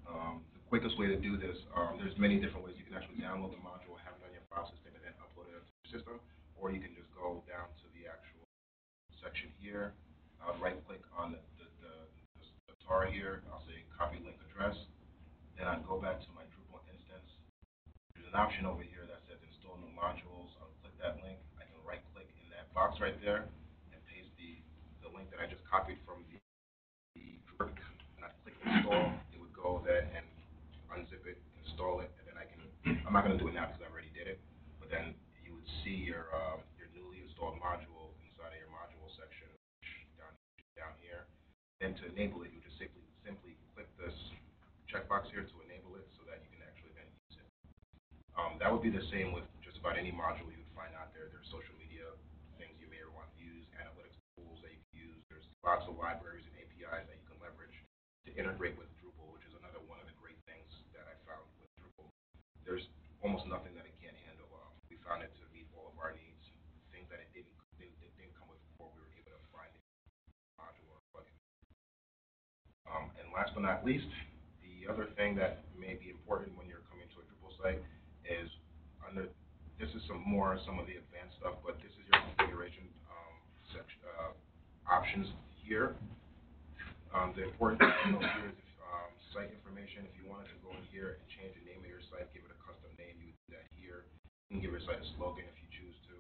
Um, the quickest way to do this, um, there's many different ways. You can actually download the module, have it on your file system, and then upload it onto your system, or you can just go down to the actual section here. I'll right-click on the, the, the, the tar here. I'll say copy link address. Then I'd go back to my Drupal instance. There's an option over here that says install new modules. I'll click that link. I can right-click in that box right there and paste the, the link that I just copied from the, the Drupal. And I click install, it would go there and unzip it, install it, and then I can, I'm not gonna do it now because I already did it, but then you would see your, uh, your newly installed module inside of your module section down, down here. Then to enable it, you just simply, simply click this checkbox here to enable it so that you can actually then use it. Um, that would be the same with just about any module you would find out there. There's social media things you may want to use, analytics tools that you can use. There's lots of libraries and APIs that you can leverage to integrate with Drupal, which is another one of the great things that I found with Drupal. There's almost nothing that it can't handle. Um, we found it to meet all of our needs. Things that it didn't, didn't, didn't come with before, we were able to find it. Um, and last but not least, the other thing that may be important when you're coming to a Drupal site is under, this is some more, some of the advanced stuff, but this is your configuration, um, section, uh, options here. Um, the important thing here is, um, site information, if you wanted to go in here and change the name of your site, give it a custom name, you that here. You can give your site a slogan if you choose to,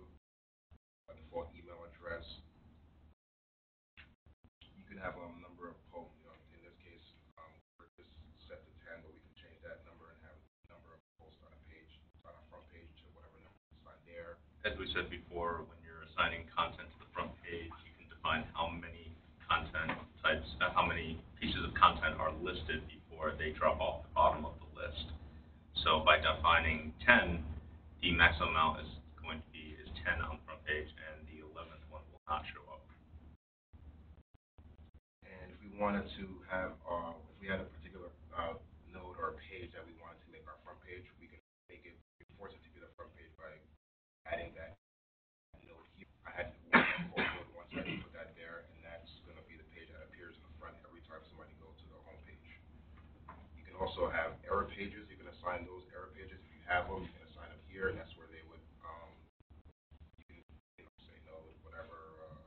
a default email address. You can have a number of posts, you know, in this case, um, we're just set to ten, but we can change that number and have a number of posts on a page, on a front page to whatever number is assigned there. As we said before, when you're assigning content to the front page, you can define how many content types, uh, how many pieces of content are listed before they drop off the bottom of the list. So by defining ten, the maximum amount is going to be, is ten on the front page, and the eleventh one will not show up. And if we wanted to have, uh, if we had a particular, uh, node or page that we wanted to make our front page, we can make it, force it to be the front page by adding that node here. I had one, node one second, put that there, and that's gonna be the page that appears in the front every time somebody goes to the home page. You can also have error pages, find those error pages if you have them. You can assign them here, and that's where they would um, you can you know, say no whatever uh,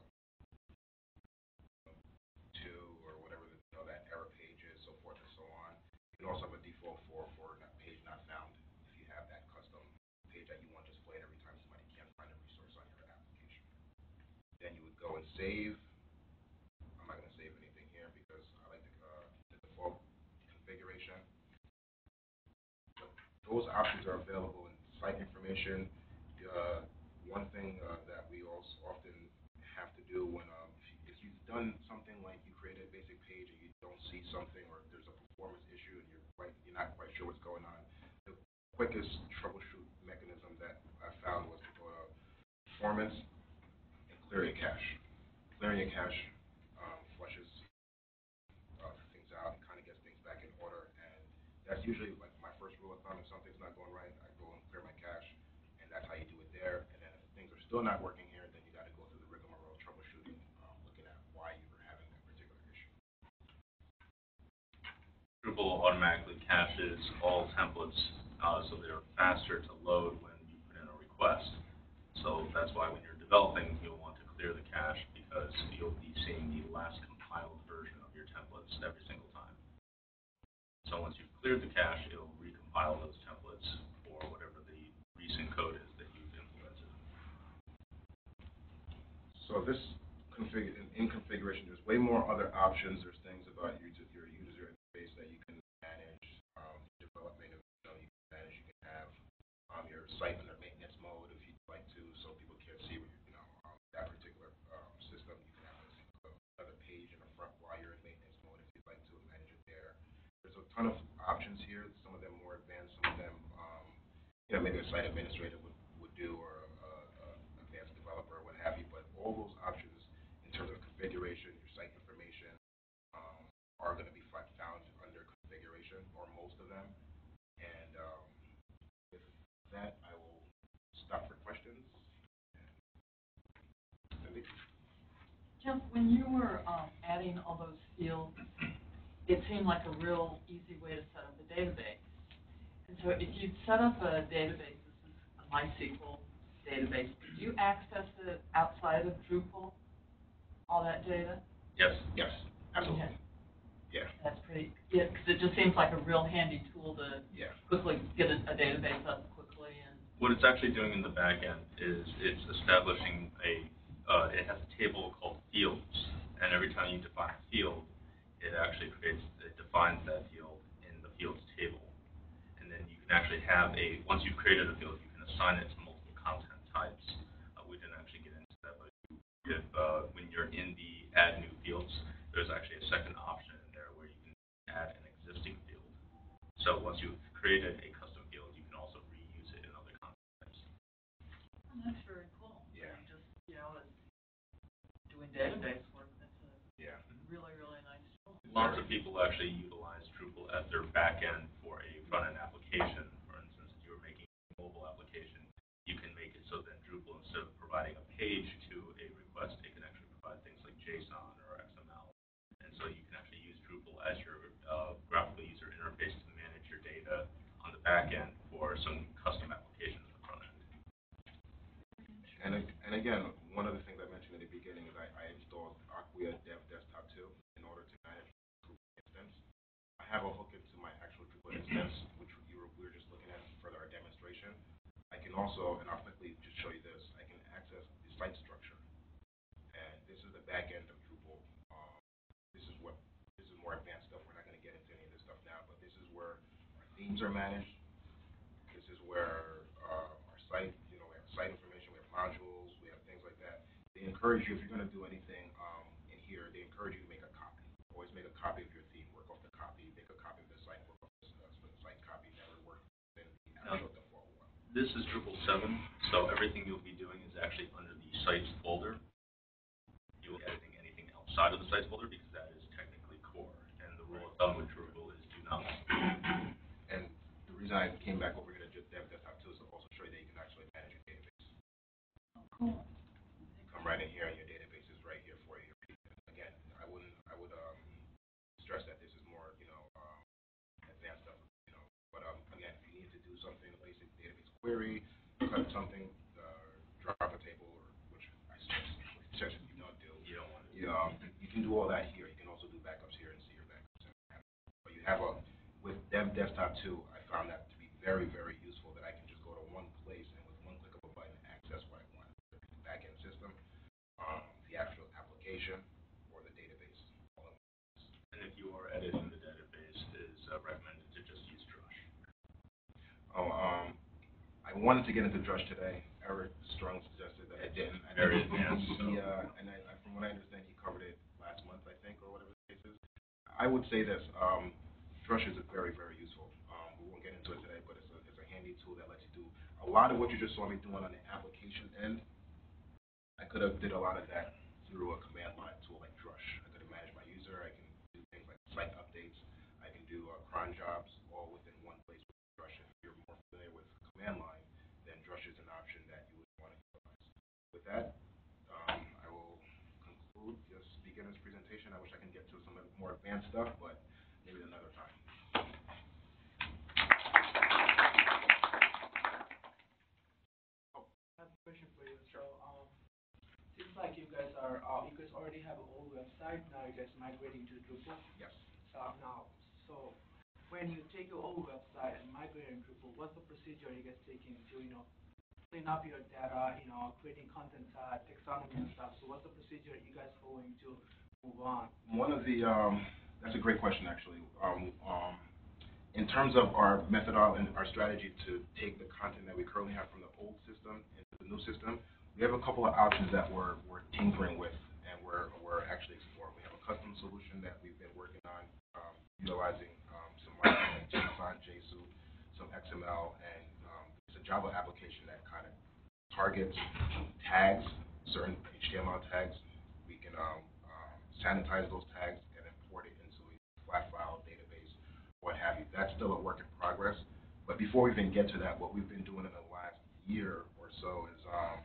to or whatever the, you know, that error page is, so forth and so on. You can also have a default for for not page not found if you have that custom page that you want displayed every time somebody can't find a resource on your application. Then you would go and save. Those options are available in site information. Uh, one thing, uh, that we also often have to do when, um, if you- if you've done something like you created a basic page and you don't see something or there's a performance issue and you're quite, you're not quite sure what's going on, the quickest troubleshoot mechanism that I found was to go to performance and clear your cache. Clearing your cache, um, flushes, uh, things out and kind of gets things back in order. And that's usually like my first rule of thumb. If something's not going right, I go and clear my cache, and that's how you do it there. And then if things are still not working here, then you got to go through the rigmarole troubleshooting, um, looking at why you were having that particular issue. Drupal automatically caches all templates, uh, so they're faster to load when you put in a request. So that's why when you're developing, you'll want to clear the cache because you'll be seeing the last compiled version of your templates every single time. So once you've cleared the cache, it'll recompile those templates for whatever the recent code is that you've implemented. So this config, in, configuration, there's way more other options. There's things about your, your user interface that you can manage, um, development you know, you can manage, you can have, um, your site under maintenance mode if you'd like to, so people can't see, what you know, um, that particular, um, system. You can have another page in the front while you're in maintenance mode if you'd like to manage it there. There's a ton of options here, some of them more advanced, some of them, um, you know, maybe a site administrator would, would do, or a, a advanced developer, what have you, but all those options in terms of configuration, your site information, um, are gonna be fi- found under configuration, or most of them. And, um, with that, I will stop for questions. Cindy? Jeff, when you were, um, adding all those fields, it seemed like a real easy way to set up a database. And so if you set up a database, this is a MySQL database, do you access it outside of Drupal, all that data? Yes? Yes, absolutely. Okay. Yeah, That's pretty, yeah, because it just seems like a real handy tool to yeah. quickly get a, a database up quickly and, What it's actually doing in the back end is it's establishing a, uh, it has a table called fields, and every time you define a field, it actually creates, it defines that field in the fields table. And then you can actually have a, once you've created a field, you can assign it to multiple content types. Uh, we didn't actually get into that, but if, uh, when you're in the add new fields, there's actually a second option in there where you can add an existing field. So once you've created a custom field, you can also reuse it in other content types. oh, that's very cool. Yeah. You Just, you know, as doing database work, that's a Yeah. really, really nice tool. Lots of people actually utilize Drupal as their backend for a front-end application. For instance, if you're making a mobile application, you can make it so that Drupal, instead of providing a page to a request, it can actually provide things like JSON or XML. And so you can actually use Drupal as your uh, graphical user interface to manage your data on the back end for some custom applications on the front end. And, and again, one of the things I mentioned at the beginning is I, I installed Acquia Dev Desktop 2 in order to manage Drupal instance. I have a hook into my actual Drupal instance, which you were, we were just looking at for our demonstration. I can also, and I'll quickly just show you this, I can access the site structure. And this is the back end of Drupal. Um, this is what, this is more advanced stuff. We're not gonna get into any of this stuff now, but this is where our themes are managed. This is where, uh, our site, you know, we have site information, we have modules, we have things like that. They encourage you, if you're gonna do anything, um, in here, they encourage you to make a copy. Always make a copy of your theme, work off the copy, make a copy of the site, work off the, uh, the site copy, never work in the actual default one. This is Drupal seven, so everything you'll be doing is actually under the sites folder. You will be editing anything outside of the sites folder because that is technically core. And the rule of thumb with Drupal is do not. And the reason I came back over here to just Dev Desktop 2 is to also show you that you can actually manage your database. Oh, cool. Come right in here and your database is right here for you. Again, I wouldn't, I would, um, stress that this is more, you know, um, advanced stuff, you know. But, um, again, if you need to do something, a basic database query, cut something, uh, drop a table, or, which I suggest you don't do. You don't want to. You, um, you can do all that here. You can also do backups here and see your backups. But you have a, with Dev Desktop 2, I found that to be very, very useful, that I can just go to one place and with one click of a button, access what I want. The backend system, um, the actual application or the database. And if you are editing the database, it is uh, recommended to just use Drush. Oh, um, I wanted to get into Drush today. Eric Strong suggested that I didn't. I advanced, so- uh, and I, I- from what I understand, he covered it last month, I think, or whatever the case is. I would say this, um, Drush is a very, very useful. Um, we won't get into it today, but it's a, it's a handy tool that lets you do a lot of what you just saw me doing on the application end. I could have did a lot of that through a command line tool like Drush. I could have managed my user. I can do things like site updates. I can do uh, cron jobs all within one place with Drush. If you're more familiar with command line, then Drush is an option that you would want to utilize. With that, um, I will conclude this beginner's presentation. I wish I can get to some of the more advanced stuff, but maybe another time. I have a question for you. So, um, seems like you guys are, uh, you guys already have an old website, now you guys migrating to Drupal. Yes. So now, so when you take your old website and migrate to Drupal, what's the procedure you guys taking to, you know, clean up your data, you know, creating content type, taxonomy and stuff? So what's the procedure you guys following to move on? One of the, um, that's a great question, actually. Um, um, in terms of our methodology and our strategy to take the content that we currently have from the old system into the new system, we have a couple of options that we're, we're tinkering with and we're, we're actually exploring. We have a custom solution that we've been working on, um, utilizing, um, some like JSON, JSON, some XML, and, um, it's a Java application that targets tags, certain HTML tags. We can, um, um, sanitize those tags and import it into a flat file database, what have you. That's still a work in progress. But before we even get to that, what we've been doing in the last year or so is, um,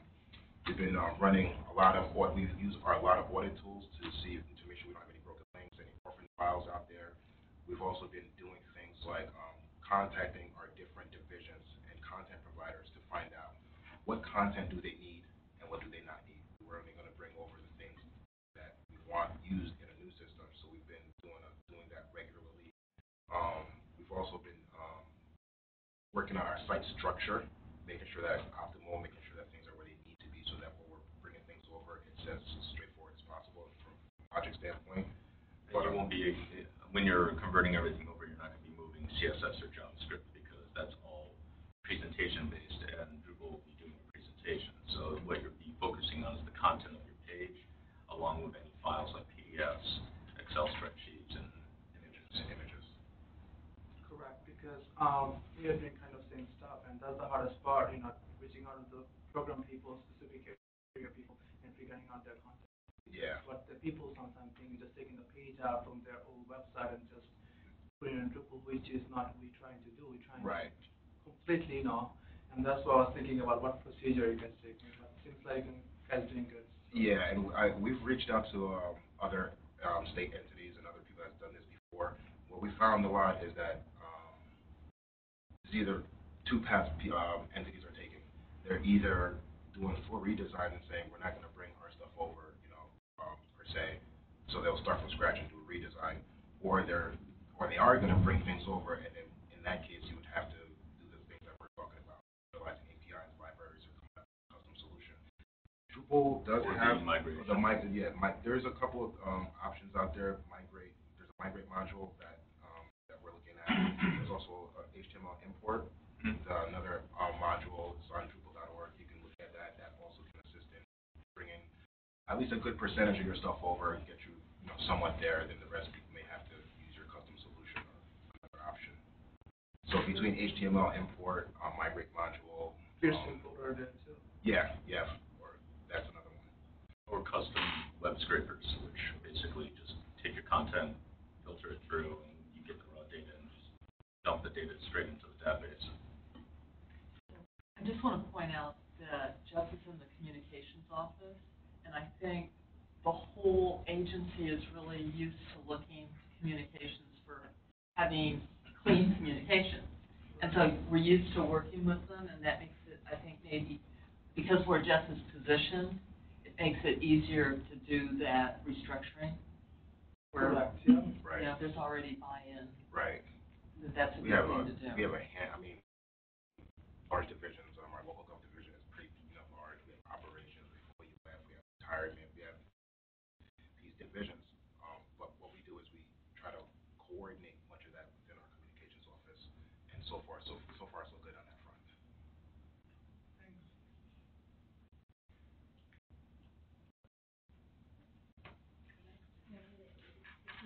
we've been, uh, running a lot of, aud- we use our, a lot of audit tools to see, to make sure we don't have any broken links, any orphan files out there. We've also been doing things like, um, contacting our different divisions and content providers to find out what content do they need and what do they not need. We're only gonna bring over the things that we want used in a new system, so we've been doing, a- doing that regularly. Um, we've also been, um, working on our site structure, making sure that it's optimal, making sure that things are where they need to be, so that when we're bringing things over, it's as straightforward as possible from a project standpoint. And you won't be, when you're converting everything over, you're not gonna be moving CSS or JavaScript because that's all presentation based So what you'll be focusing on is the content of your page, along with any files like PDFs, Excel spreadsheets, and images. And images. Correct, because, um, we are doing kind of same stuff, and that's the hardest part, you know, reaching out to the program people, specific area people, and figuring out their content. Yeah, But the people sometimes think just taking the page out from their old website and just putting it in Drupal, which is not what we're trying to do. We're trying right. to completely, you know, and that's why I was thinking about what procedure you can take. it seems like you doing good. Yeah, and I, we've reached out to, um, other, um, state entities and other people that's done this before. What we found a lot is that, um, it's either two paths, um, entities are taking. They're either doing full redesign and saying, we're not gonna bring our stuff over, you know, um, per se, so they'll start from scratch and do a redesign, or they're, or they are gonna bring things over, and then, in that case, you would have to do the things that we're talking about, utilizing APIs, libraries, or come up with a custom solution. Drupal does Or the have migration. the mig, yeah, mi- there's a couple of, um, options out there, migrate, there's a migrate module that, um, that we're looking at. There's also a HTML import, Mhm. uh, another, um, module, is on Drupal.org, you can look at that, that also can assist in bringing at least a good percentage of your stuff over and get you, you know, somewhat there, then the rest people may have to use your custom solution or another option. So between HTML import, uh, migrate module. Peer um, simple are there too. Yeah, yeah, or, that's another one. Or custom web scrapers, which basically just take your content, filter it through, and you get the raw data and just dump the data straight into the database. I just want to point out that Jeff is in the communications office, and I think the whole agency is really used to looking to communications for having clean communications. And so we're used to working with them, and that makes it, I think, maybe, because where Jeff is positioned, it makes it easier to do that restructuring. Where, Correct, yeah. Right. you know, there's already buy-in, Right. that that's a We good have a, thing to do. we have a hand, I mean, large divisions, um, our local government division is pretty, you know, large. We have operations, we have, we have retirement, we have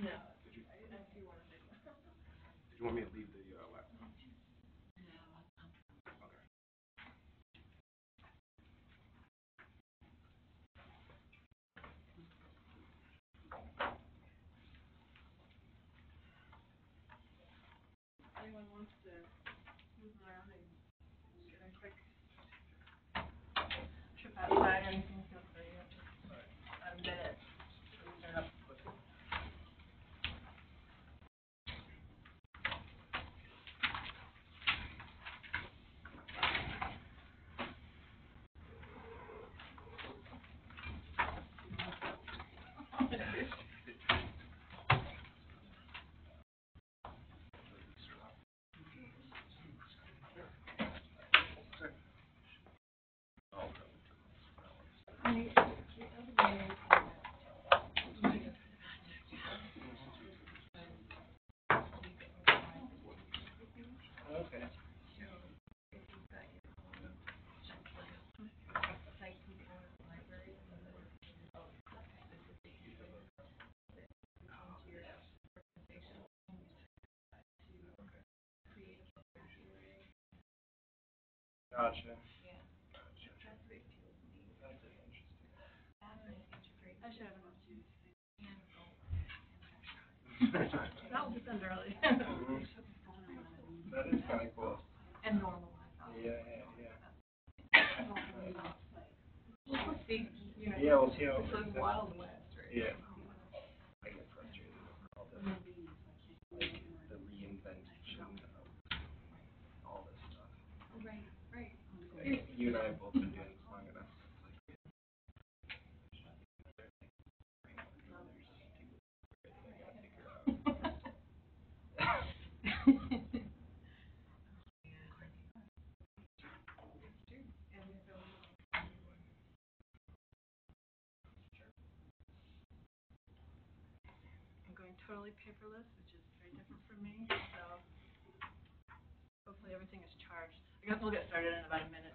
No. Did you, did you want me to leave the uh, laptop? Okay. Anyone wants to move around and get a quick trip outside or anything, feel free. A minute. Turn up. Okay. Gotcha. That's interesting. I should have enough juice. That will be done early. That is kinda cool. And normal. Yeah, yeah, yeah. We'll see, you know. Yeah, we'll see how. It's like Wild West, right? Yeah. I get frustrated over all the, like, the reinvention of all this stuff. Right, right. Like, you and I have both been doing this long enough. I'm going totally paperless, which is very different from me, so hopefully everything is charged. I guess we'll get started in about a minute,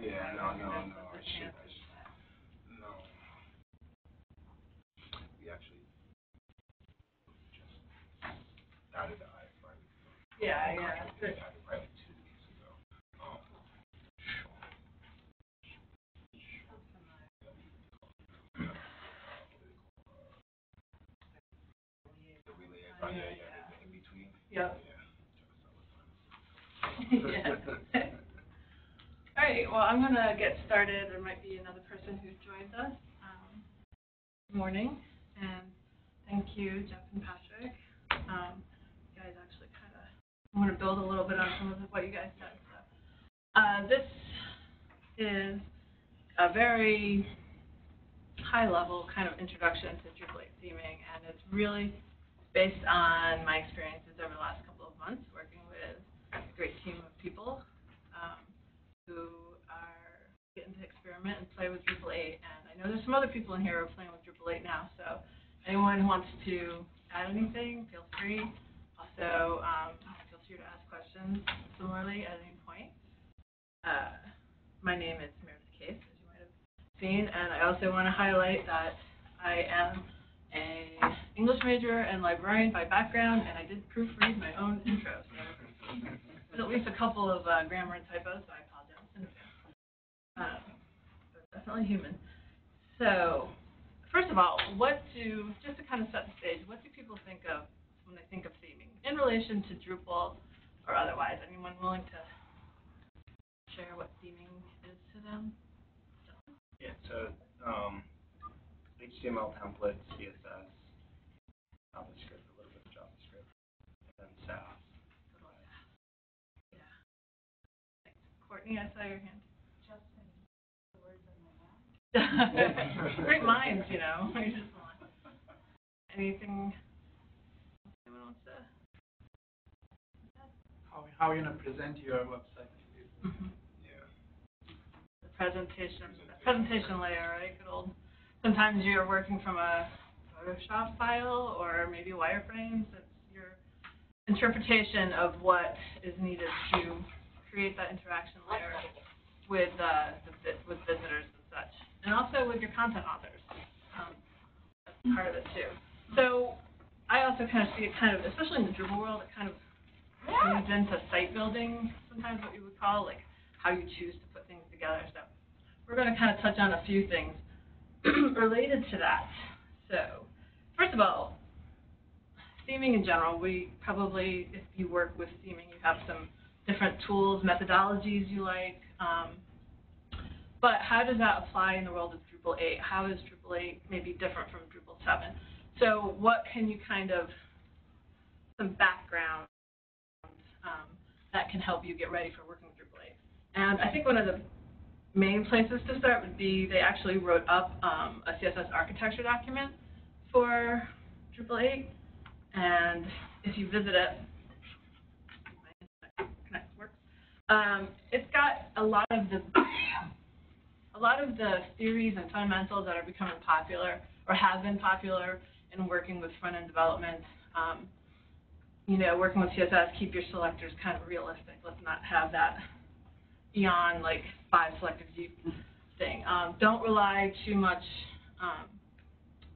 Yeah, no, no, no, I should, I should, no. We actually just added the iFi. Yeah, they added two weeks ago. Um, The relay, oh, yeah, yeah, in between. Yep. Yeah. Yeah. Right, well, I'm gonna get started. There might be another person who joins us. Um, Good morning, and thank you, Jeff and Patrick. Um, you guys actually kind of, I'm gonna build a little bit on some of what you guys said, so. Uh, this is a very high-level kind of introduction to 8 theming, and it's really based on my experiences over the last couple of months working with a great team of people um, who and play with Drupal 8. And I know there's some other people in here who are playing with Drupal 8 now, so anyone who wants to add anything, feel free. Also, um, feel free to ask questions similarly at any point. Uh, my name is Meredith Case, as you might have seen, and I also want to highlight that I am a English major and librarian by background, and I did proofread my own intro, so there's at least a couple of uh, grammar and typos, so I apologize definitely human. So, first of all, what do, just to kind of set the stage, what do people think of when they think of theming in relation to Drupal or otherwise? Anyone willing to share what theming is to them? Yeah, so, um, HTML templates, CSS, JavaScript, a little bit of JavaScript, and then Sass. Yeah. Thanks. Courtney, I saw your hand. Great minds, you know. I just want anything. Anyone wants to? How, how are you gonna present your website? Yeah. The presentation, the presentation layer, right? Good old. Sometimes you're working from a Photoshop file or maybe wireframes. It's your interpretation of what is needed to create that interaction layer with uh, the, with visitors and such, and also with your content authors. Um, that's part of it too. So I also kind of see it kind of, especially in the Drupal world, it kind of leads into site building, sometimes what you would call like how you choose to put things together. So we're going to kind of touch on a few things related to that. So first of all, theming in general, we probably, if you work with theming, you have some different tools, methodologies you like. Um, but how does that apply in the world of Drupal 8? How is Drupal 8 maybe different from Drupal 7? So what can you kind of, some background um, that can help you get ready for working with Drupal 8? And I think one of the main places to start would be they actually wrote up um, a CSS architecture document for Drupal 8. And if you visit it. Um, it's got a lot of the lot of the theories and fundamentals that are becoming popular or have been popular in working with front end development. Um, you know, working with CSS, keep your selectors kind of realistic. Let's not have that beyond like five selectors thing. Um, don't rely too much um,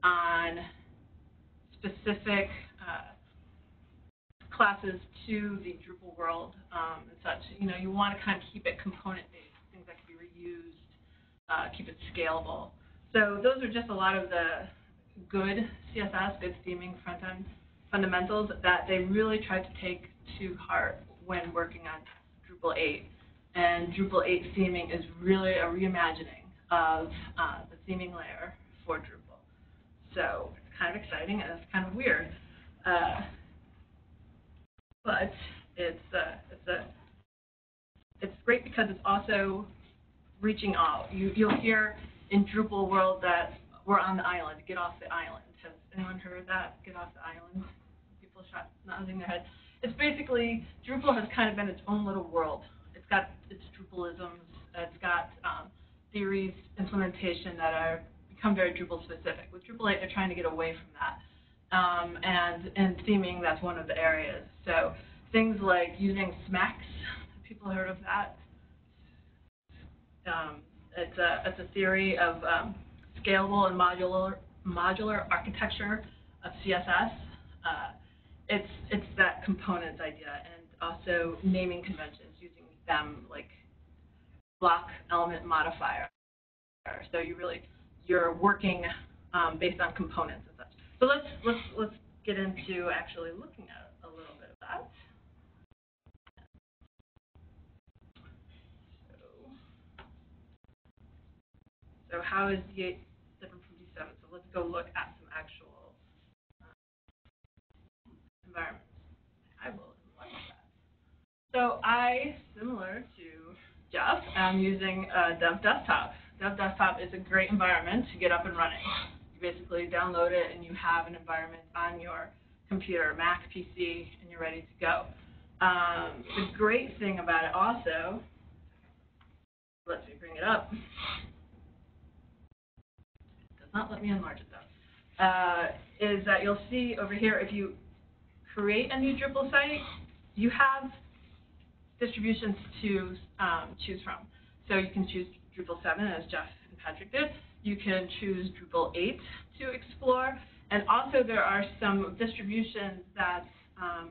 on specific uh, classes to the Drupal world um, and such. You know, you want to kind of keep it component based, things that can be reused, uh, keep it scalable. So those are just a lot of the good CSS, good theming front end fundamentals that they really tried to take to heart when working on Drupal 8. And Drupal 8 theming is really a reimagining of uh, the theming layer for Drupal. So it's kind of exciting and it's kind of weird. Uh, but it's uh, it's a it's great because it's also reaching out. You you'll hear in Drupal world that we're on the island. Get off the island. Has anyone heard that? Get off the island. People shot nodding their head. It's basically Drupal has kind of been its own little world. It's got its Drupalisms. It's got um, theories, implementation that are become very Drupal specific. With Drupal 8, they're trying to get away from that. Um, and in theming, that's one of the areas. So things like using SMACSS, people heard of that? Um, it's a it's a theory of um, scalable and modular modular architecture of CSS. Uh, it's it's that components idea, and also naming conventions using them like block element modifier. So you really you're working um, based on components and such. So let's let's let's get into actually looking at a little bit of that. So, so how is D8 different from D7? So let's go look at some actual uh, environments. I will that. So I, similar to Jeff, am using uh, Dev Desktop. Dev Desktop is a great environment to get up and running. You basically download it and you have an environment on your computer, Mac, PC, and you're ready to go. Um, the great thing about it also, let me bring it up, not let me enlarge it though, uh, is that you'll see over here, if you create a new Drupal site, you have distributions to um, choose from. So you can choose Drupal 7, as Jeff and Patrick did. You can choose Drupal 8 to explore. And also there are some distributions that um,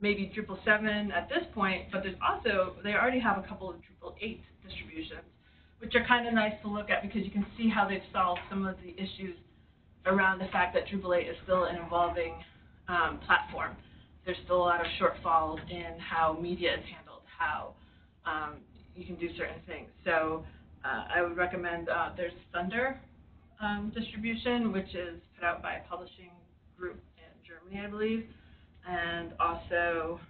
maybe Drupal 7 at this point, but there's also, they already have a couple of Drupal 8 distributions, which are kind of nice to look at because you can see how they've solved some of the issues around the fact that Drupal 8 is still an evolving um, platform. There's still a lot of shortfalls in how media is handled, how um, you can do certain things. So uh, I would recommend, uh, there's Thunder um, distribution, which is put out by a publishing group in Germany, I believe. And also,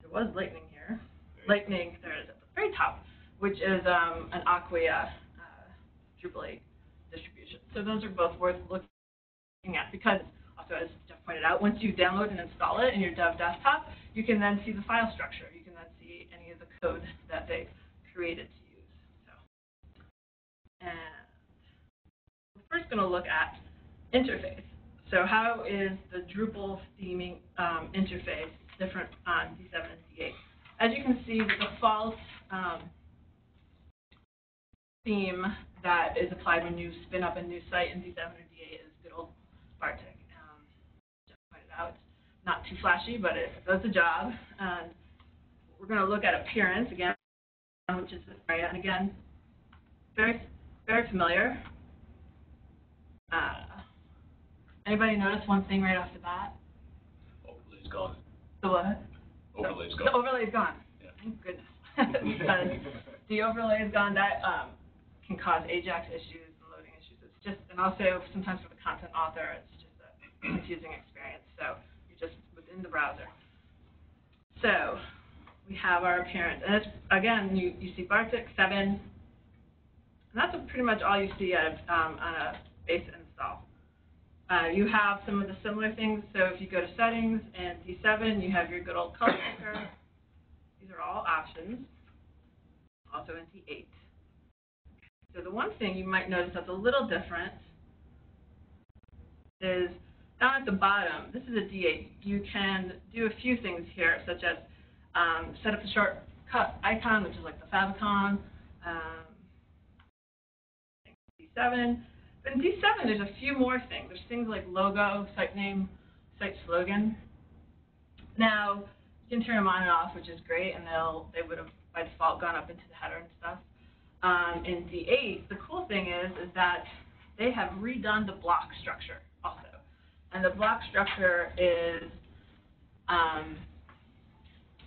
there was Lightning here. Lightning, there it is at the very top, which is um, an Acquia uh, Drupal 8 distribution. So those are both worth looking at because, also as Jeff pointed out, once you download and install it in your dev desktop, you can then see the file structure. You can then see any of the code that they've created to use. So, and we're first going to look at interface. So how is the Drupal theming um, interface different on D7 and D8? As you can see, the default um, theme that is applied when you spin up a new site in D7 or D8 is good old Bartik. Um, Jeff pointed out, not too flashy, but it does the job. And we're going to look at appearance again, which is this area. And again, very, very familiar. Uh, anybody notice one thing right off the bat? Overlay's gone. The what? Overlay's The gone. overlay's gone. Yeah. Thank goodness. because the overlay is gone, that um, can cause AJAX issues and loading issues. It's just, and also sometimes for the content author, it's just a confusing experience. So you're just within the browser. So we have our appearance, and it's again you, you see Bartik seven, and that's pretty much all you see of, um, on a base install. Uh, you have some of the similar things. So if you go to settings and D7, you have your good old color picker. These are all options. Also in D8. So the one thing you might notice that's a little different is down at the bottom, this is a D8. You can do a few things here, such as um, set up the shortcut icon, which is like the favicon. Um, D7. But In D7, there's a few more things. There's things like logo, site name, site slogan. Now, you can turn them on and off, which is great, and they'll they would have by default gone up into the header and stuff. Um, in D8, the cool thing is is that they have redone the block structure also, and the block structure is um,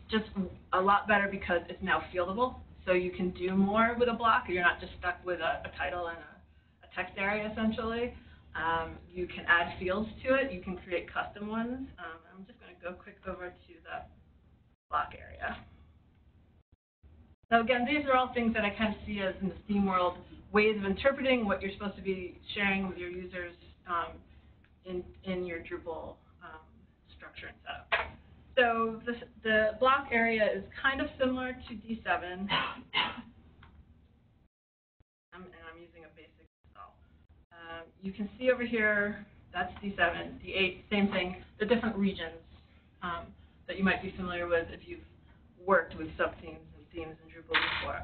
just a lot better because it's now fieldable. So you can do more with a block. You're not just stuck with a, a title and a, a text area essentially. Um, you can add fields to it. You can create custom ones. Um, I'm just going to go quick over to the block area. Now again, these are all things that I kind of see as in the Steam world, ways of interpreting what you're supposed to be sharing with your users um, in, in your Drupal um, structure and setup. So the, the block area is kind of similar to D7. I'm, and I'm using a basic install. Um, you can see over here, that's D7, D8, same thing, the different regions um, that you might be familiar with if you've worked with subthemes and themes in Drupal before.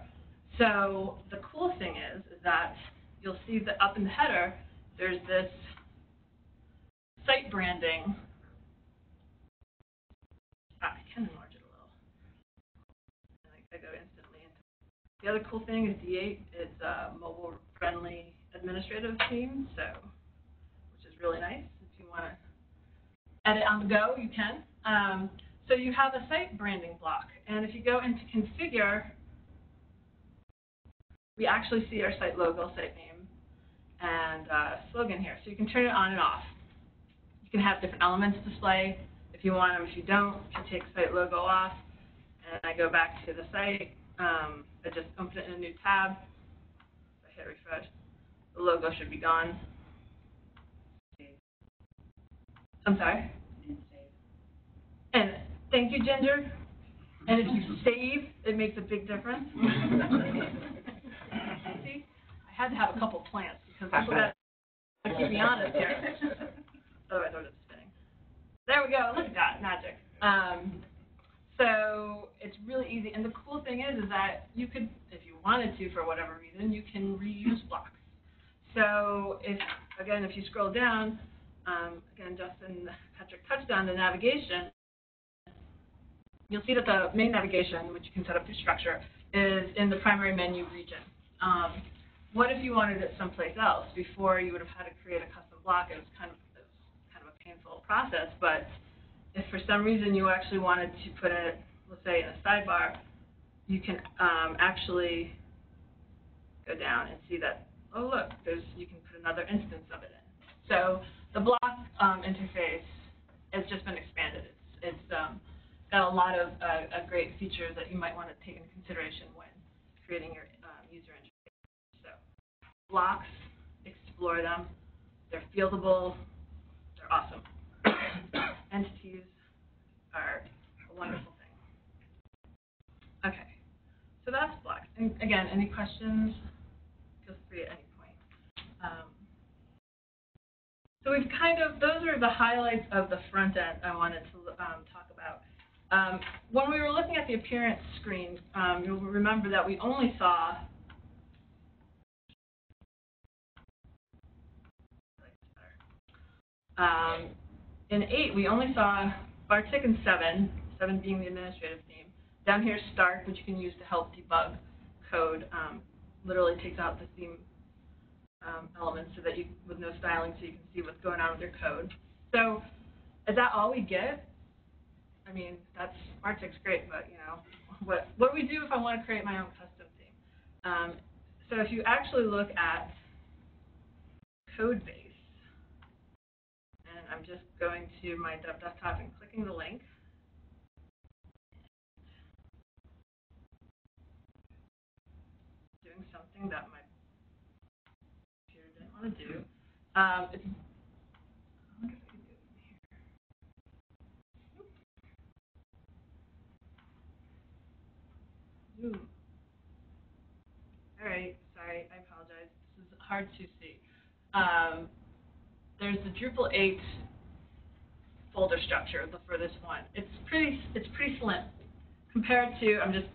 So the cool thing is, is that you'll see that up in the header, there's this site branding. Ah, I can enlarge it a little. I go instantly into the other cool thing is D8 is a mobile-friendly administrative theme, so which is really nice. If you want to edit on the go, you can. Um, so you have a site branding block, and if you go into configure, we actually see our site logo, site name, and uh, slogan here. So you can turn it on and off. You can have different elements display if you want them. If you don't, you take site logo off, and I go back to the site, um, I just open it in a new tab. If I hit refresh, the logo should be gone. I'm sorry? And thank you, Ginger. And if you save, it makes a big difference. See, I had to have a couple plants because people got to keep me honest here. Otherwise, I would have spinning. There we go. Look at that magic. Um, so it's really easy, and the cool thing is, is that you could, if you wanted to, for whatever reason, you can reuse blocks. So if again, if you scroll down, um, again, Justin Patrick touched on the navigation. You'll see that the main navigation, which you can set up through structure, is in the primary menu region. Um, what if you wanted it someplace else? Before you would have had to create a custom block. It was kind of it was kind of a painful process, but if for some reason you actually wanted to put it, let's say in a sidebar, you can um, actually go down and see that, oh look, there's, you can put another instance of it in. So the block um, interface has just been expanded. It's, it's um, got a lot of uh, great features that you might want to take into consideration when creating your um, user interface. So blocks, explore them. They're fieldable. They're awesome. Entities are a wonderful thing. Okay, so that's blocks. And again, any questions? Feel free at any point. Um, so we've kind of, those are the highlights of the front end I wanted to um, talk about. Um, when we were looking at the appearance screen, um, you'll remember that we only saw um, in eight, we only saw Bartik and seven, seven being the administrative theme. Down here, Stark, which you can use to help debug code, um, literally takes out the theme um, elements so that you, with no styling, so you can see what's going on with your code. So, is that all we get? I mean, that's Bartik's great, but you know, what what do we do if I want to create my own custom theme? Um, so if you actually look at code base, and I'm just going to my dev desktop and clicking the link. Doing something that my computer didn't want to do. Um, it's, I wonder if I can do it from here. Nope. Zoom. All right, I apologize. This is hard to see. Um, there's the Drupal 8 folder structure for this one. It's pretty, it's pretty slim compared to, I'm just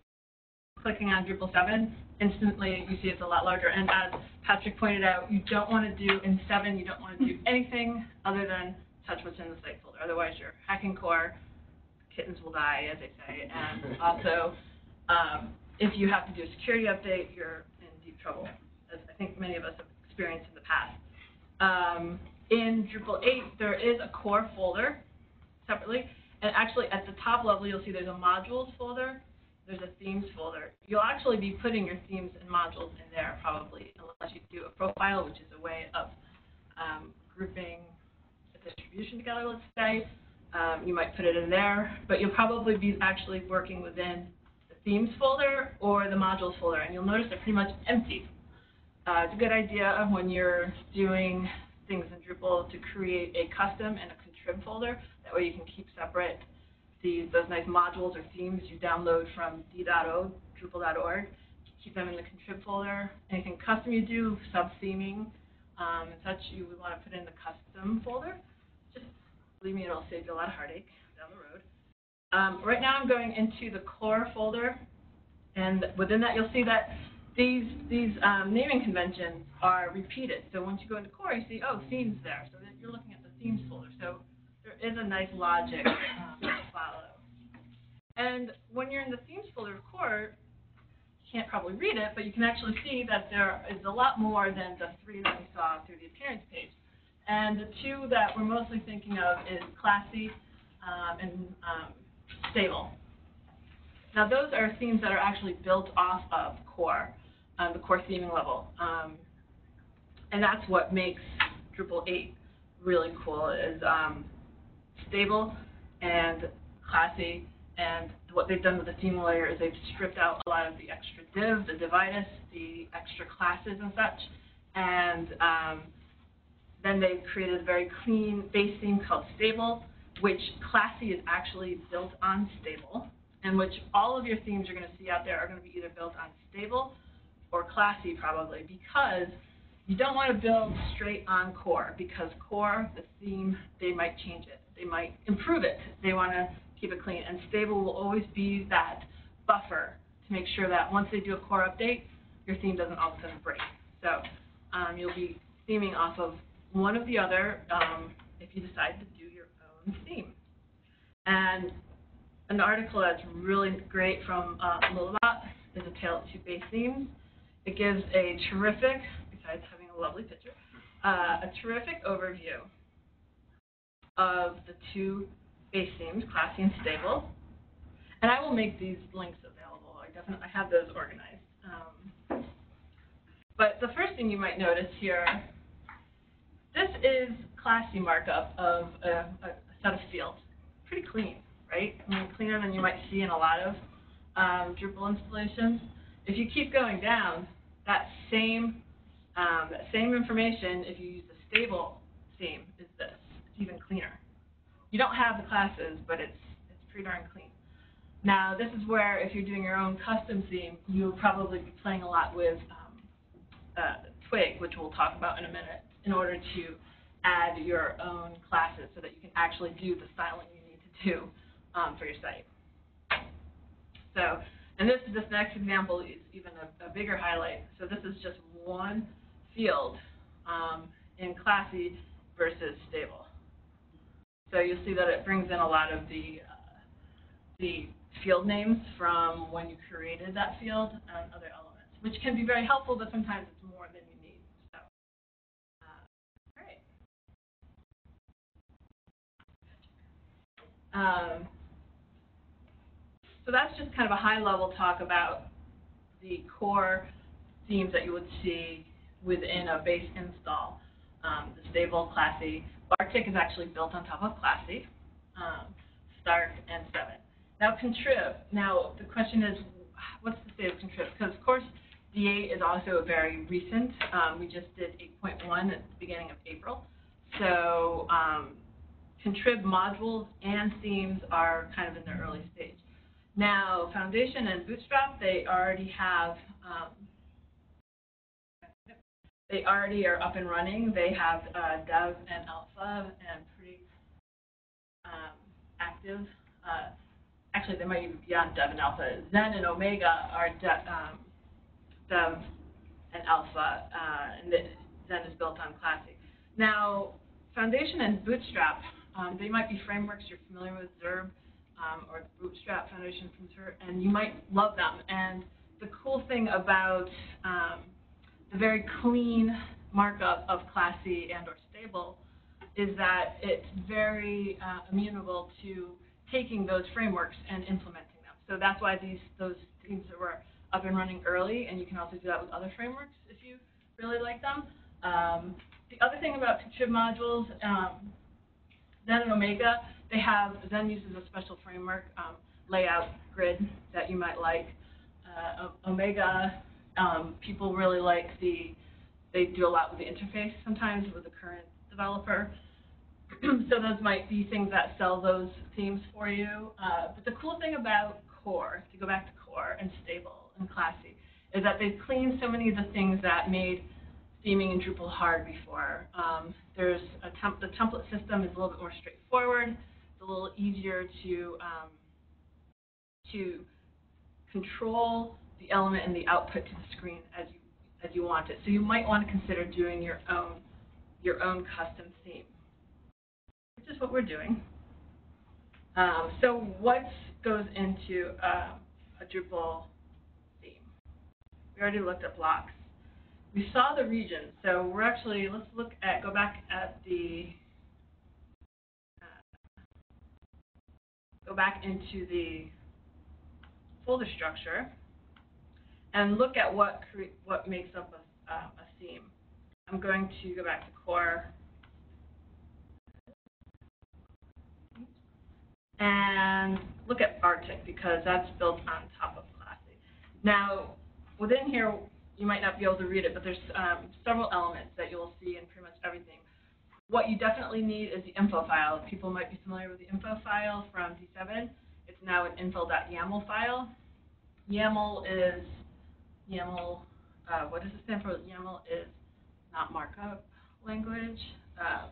clicking on Drupal 7, instantly you see it's a lot larger. And as Patrick pointed out, you don't want to do, in 7, you don't want to do anything other than touch what's in the site folder. Otherwise, you're hacking core, kittens will die, as they say. And also, um, if you have to do a security update, deep trouble, as I think many of us have experienced in the past. Um, in Drupal 8, there is a core folder separately, and actually at the top level, you'll see there's a modules folder, there's a themes folder. You'll actually be putting your themes and modules in there probably, unless you do a profile, which is a way of um, grouping a distribution together, let's say. Um, you might put it in there, but you'll probably be actually working within themes folder or the modules folder, and you'll notice they're pretty much empty. Uh, it's a good idea when you're doing things in Drupal to create a custom and a contrib folder. That way you can keep separate these those nice modules or themes you download from d.o, drupal.org. Keep them in the contrib folder. Anything custom you do, sub-theming, um, and such, you would want to put in the custom folder. Just believe me, it'll save you a lot of heartache. Um, right now I'm going into the core folder, and within that you'll see that these these um, naming conventions are repeated. So once you go into core, you see, oh, themes there. So you're looking at the themes folder. So there is a nice logic um, to follow. And when you're in the themes folder of core, you can't probably read it, but you can actually see that there is a lot more than the three that we saw through the appearance page. And the two that we're mostly thinking of is classy um, and um, stable. Now those are themes that are actually built off of core, uh, the core theming level. Um, and that's what makes Drupal 8 really cool is um, stable and classy. And what they've done with the theme layer is they've stripped out a lot of the extra div, the divitis, the extra classes and such. And um, then they've created a very clean base theme called stable, which classy is actually built on stable, and which all of your themes you're going to see out there are going to be either built on stable or classy probably because You don't want to build straight on core because core, the theme, they might change it. They might improve it. They want to keep it clean. And stable will always be that buffer to make sure that once they do a core update, your theme doesn't all of a sudden break. So um, you'll be theming off of one of the other um, if you decide to your. And an article that's really great from uh, Lullabot is A Tale of Two Base Themes. It gives a terrific, besides having a lovely picture, uh, a terrific overview of the two base themes, classy and stable. And I will make these links available. I definitely I have those organized. Um, but the first thing you might notice here, this is classy markup of a, a fields. Pretty clean, right? I mean, cleaner than you might see in a lot of um, Drupal installations. If you keep going down, that same um, that same information, if you use the stable theme, is this. It's even cleaner. You don't have the classes, but it's it's pretty darn clean. Now, this is where if you're doing your own custom theme, you'll probably be playing a lot with um, uh, Twig, which we'll talk about in a minute, in order to add your own classes so that you can actually do the styling you need to do um, for your site. So, and this this next example is even a, a bigger highlight. So this is just one field um, in classy versus stable. So you'll see that it brings in a lot of the uh, the field names from when you created that field and other elements, which can be very helpful, but sometimes it's more than you need. So, uh, all right. Um, so that's just kind of a high-level talk about the core themes that you would see within a base install. Um, the stable, classy. Bartik is actually built on top of classy, um, Stark, and 7. Now, contrib. Now, the question is, what's the state of contrib? Because, of course, D8 is also a very recent. Um, we just did 8.1 at the beginning of April. So, um, contrib modules and themes are kind of in their early stage. Now, Foundation and Bootstrap, they already have, um, they already are up and running. They have uh, Dev and Alpha and pretty um, active. Uh, actually, they might even be on Dev and Alpha. Zen and Omega are de- um, Dev and Alpha, uh, and the, Zen is built on Classy. Now, Foundation and Bootstrap, um, they might be frameworks you're familiar with, Zurb um, or Bootstrap Foundation from and you might love them. And the cool thing about um, the very clean markup of classy and or stable is that it's very uh, amenable to taking those frameworks and implementing them. So that's why these those themes were up and running early, and you can also do that with other frameworks if you really like them. Um, the other thing about contrib modules, um, Zen and Omega, they have, Zen uses a special framework, um, layout grid that you might like. Uh, Omega, um, people really like the, they do a lot with the interface sometimes with the current developer. so those might be things that sell those themes for you. Uh, but the cool thing about core, to go back to core and stable and classy, is that they've cleaned so many of the things that made theming in Drupal hard before. Um, there's a temp the template system is a little bit more straightforward. It's a little easier to um, to control the element and the output to the screen as you as you want it. So you might want to consider doing your own your own custom theme, which is what we're doing. Um, so what goes into uh, a Drupal theme? We already looked at blocks. We saw the region, so we're actually, let's look at, go back at the, uh, go back into the folder structure and look at what what makes up a, uh, a theme. I'm going to go back to core and look at Bartik because that's built on top of Classy. Now, within here, you might not be able to read it, but there's um, several elements that you'll see in pretty much everything. What you definitely need is the info file. People might be familiar with the info file from D7. It's now an info.yaml file. YAML is YAML. Uh, what does it stand for? YAML is not markup language, um,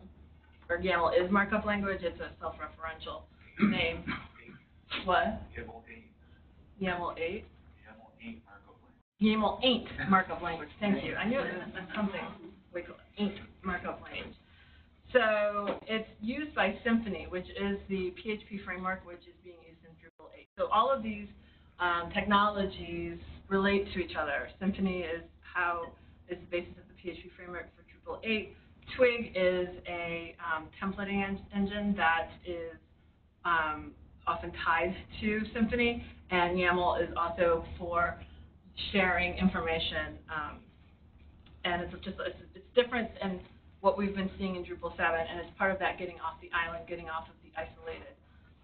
or YAML is markup language. It's a self-referential name. Eight. What? YAML 8. YAML 8. YAML 8 YAML ain't markup language. Thank you. I knew it was something ain't markup language. So it's used by Symfony, which is the PHP framework which is being used in Drupal 8. So all of these um, technologies relate to each other. Symfony is how is the basis of the PHP framework for Drupal 8. Twig is a um, templating en engine that is um, often tied to Symfony, and YAML is also for sharing information. Um, and it's just it's, it's different in what we've been seeing in Drupal 7, and it's part of that getting off the island, getting off of the isolated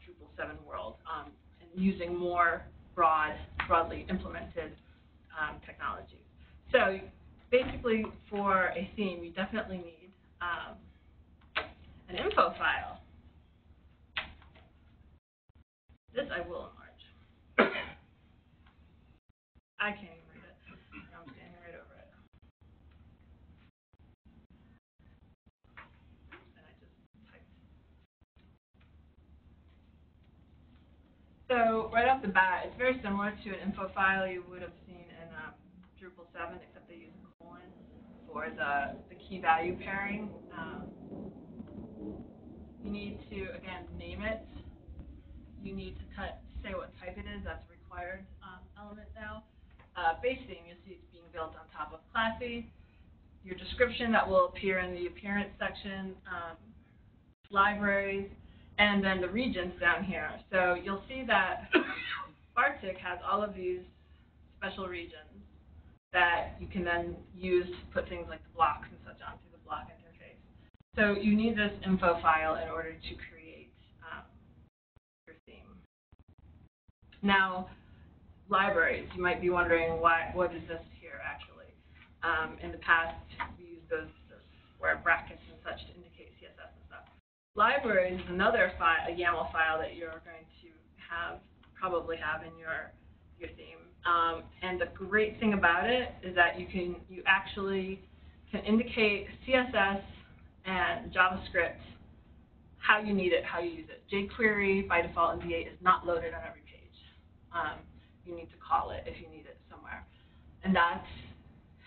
Drupal 7 world, um, and using more broad, broadly implemented um, technologies. So basically, for a theme, you definitely need um, an info file. This I will enlarge. I can't even read it. I'm standing right over it. And I just typed. So right off the bat, it's very similar to an info file you would have seen in um, Drupal 7, except they use a colon for the, the key value pairing. Um, you need to, again, name it. You need to say what type it is. That's a required um, element now. Uh, base theme, you'll see it's being built on top of Classy. Your description that will appear in the appearance section, um, libraries, and then the regions down here. So you'll see that Bartik has all of these special regions that you can then use to put things like the blocks and such onto the block interface. So you need this info file in order to create um, your theme. Now, libraries, you might be wondering why, what is this here actually? Um, in the past, we used those, those square brackets and such to indicate CSS and stuff. Libraries is another file, a YAML file that you're going to have, probably have in your, your theme. Um, and the great thing about it is that you can, you actually can indicate CSS and JavaScript how you need it, how you use it. jQuery by default in D8 is not loaded on every page. Um, you need to call it if you need it somewhere. And that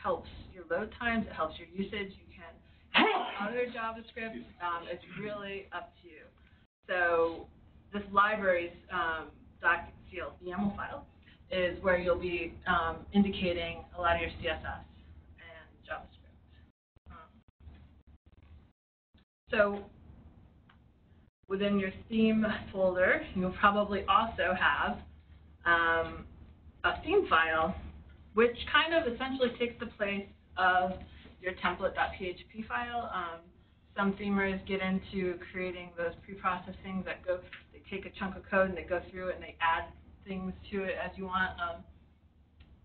helps your load times, it helps your usage. You can add other JavaScript. Um, it's really up to you. So this library's um, the YAML file, is where you'll be um, indicating a lot of your CSS and JavaScript. Um, so within your theme folder, you'll probably also have um, a theme file, which kind of essentially takes the place of your template.php file. Um, some themers get into creating those pre-processed things that go, they take a chunk of code and they go through it and they add things to it as you want. Um,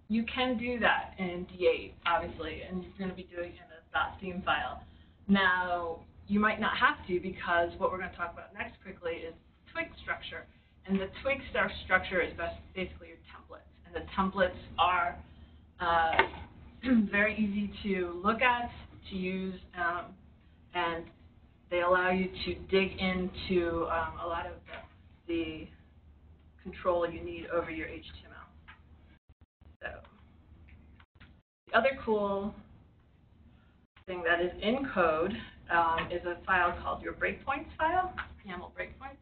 you can do that in D8, obviously, and you're going to be doing it in a .theme file. Now, you might not have to because what we're going to talk about next quickly is twig structure. And the twig star structure is basically your templates. And the templates are uh, very easy to look at, to use, um, and they allow you to dig into um, a lot of the, the control you need over your HTML. So the other cool thing that is in code um, is a file called your breakpoints file, YAML breakpoints.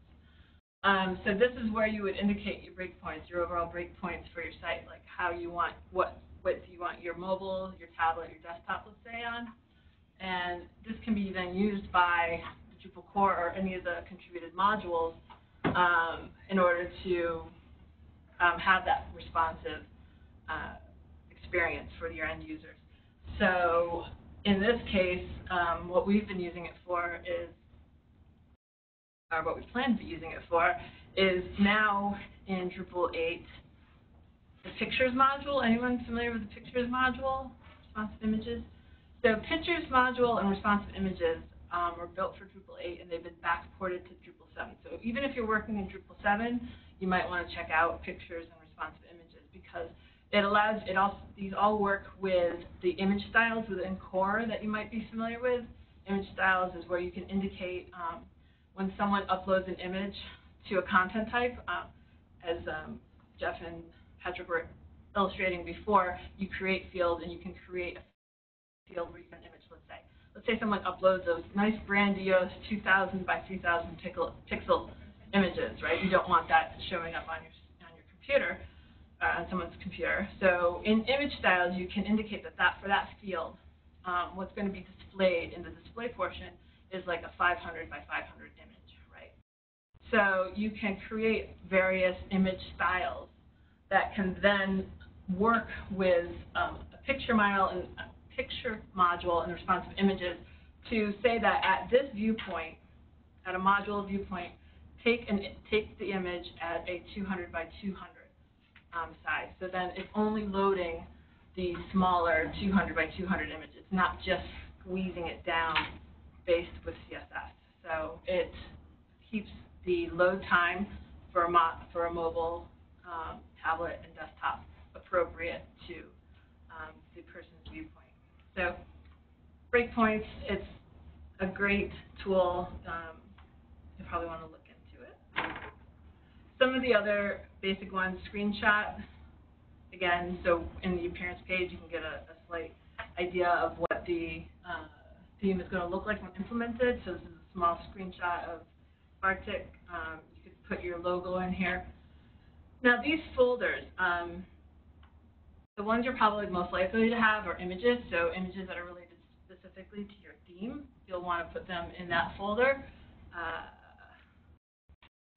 Um, so this is where you would indicate your breakpoints, your overall breakpoints for your site, like how you want, what width you want your mobile, your tablet, your desktop, let's say, on. And this can be then used by the Drupal core or any of the contributed modules um, in order to um, have that responsive uh, experience for your end users. So in this case, um, what we've been using it for is, or what we plan to be using it for, is now in Drupal 8, the pictures module. Anyone familiar with the pictures module? Responsive images? So pictures module and responsive images um, were built for Drupal 8 and they've been backported to Drupal 7. So even if you're working in Drupal 7, you might want to check out pictures and responsive images because It allows, it also, these all work with the image styles within Core that you might be familiar with. Image styles is where you can indicate, um, when someone uploads an image to a content type, um, as, um, Jeff and Patrick were illustrating before, you create fields and you can create a field where you can image, let's say. Let's say someone uploads those nice grandiose two thousand by three thousand pixel, pixel images, right? You don't want that showing up on your, on your computer, uh, on someone's computer. So in image styles, you can indicate that that, for that field, um, what's going to be displayed in the display portion is like a 500 by 500 image, right? So you can create various image styles that can then work with um, a picture module and a picture module and responsive images to say that at this viewpoint, at a module viewpoint, take an take the image at a 200 by 200 um, size. So then it's only loading the smaller 200 by 200 image. It's not just squeezing it down based with CSS. So it keeps the load time for a mo- for a mobile um, tablet and desktop appropriate to um, the person's viewpoint. So breakpoints, it's a great tool. Um, you probably want to look into it. Some of the other basic ones, screenshot. Again, so in the appearance page, you can get a, a slight idea of what the uh, theme is going to look like when implemented. So this is a small screenshot of Bartik. Um, you could put your logo in here. Now these folders, um, the ones you're probably most likely to have are images, so images that are related specifically to your theme. You'll want to put them in that folder. Uh,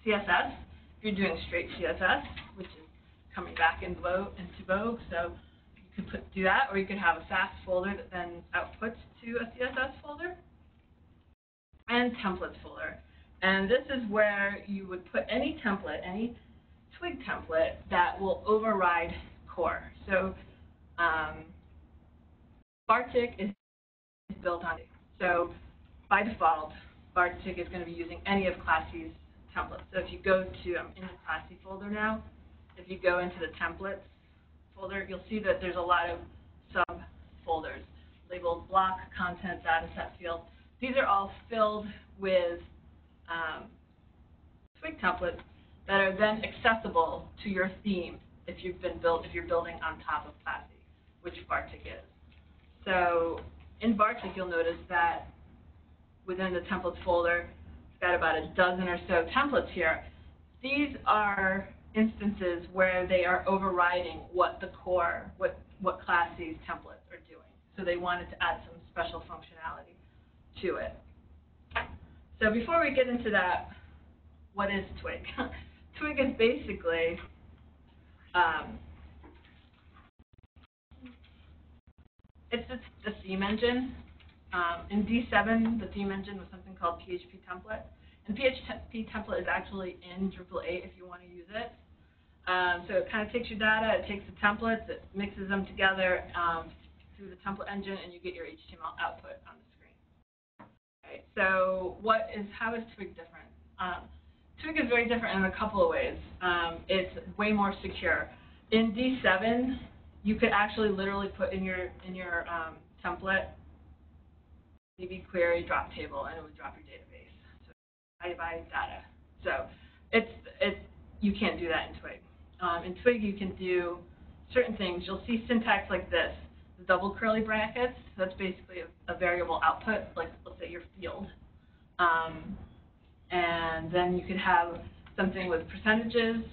CSS, if you're doing straight CSS, which is coming back in vogue, into vogue, so you could put, do that, or you could have a Sass folder that then outputs to a CSS folder, and templates folder. And this is where you would put any template, any Twig template that will override core. So um, Bartik is built on, so by default, Bartik is going to be using any of Classy's templates. So if you go to, I'm in the Classy folder now, if you go into the templates folder, you'll see that there's a lot of subfolders labeled block, content, data set field. These are all filled with um, Twig templates that are then accessible to your theme if you've been built, if you're building on top of Classy, which Bartik is. So in Bartik, you'll notice that within the templates folder, it's got about a dozen or so templates here. These are instances where they are overriding what the core, what, what Classy's templates are doing. So they wanted to add some special functionality to it. So before we get into that, what is Twig? Twig is basically um, it's just the theme engine. Um, in D7, the theme engine was something called PHP template. And PHP template is actually in Drupal 8 if you want to use it. Um, so it kind of takes your data, it takes the templates, it mixes them together um, through the template engine, and you get your HTML output on the. Right, so what is, how is Twig different? Um, Twig is very different in a couple of ways. Um, it's way more secure. In D7, you could actually literally put in your in your um, template DB query drop table, and it would drop your database. So data. So it's it you can't do that in Twig. Um, in Twig, you can do certain things. You'll see syntax like this: the double curly brackets. That's basically a, a variable output, like your field. Um, and then you could have something with percentages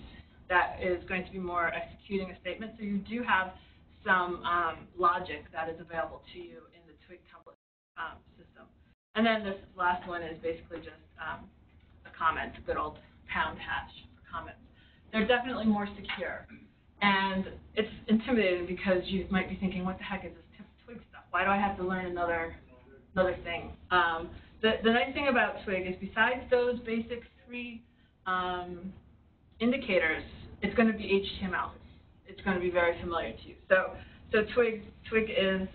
that is going to be more executing a statement. So you do have some um, logic that is available to you in the Twig template um, system. And then this last one is basically just um, a comment, good old pound hash for comments. They're definitely more secure. And it's intimidating because you might be thinking, what the heck is this Twig stuff? Why do I have to learn another another thing? Um, the, the nice thing about Twig is besides those basic three um, indicators, it's going to be HTML. It's going to be very familiar to you. So, so Twig, Twig is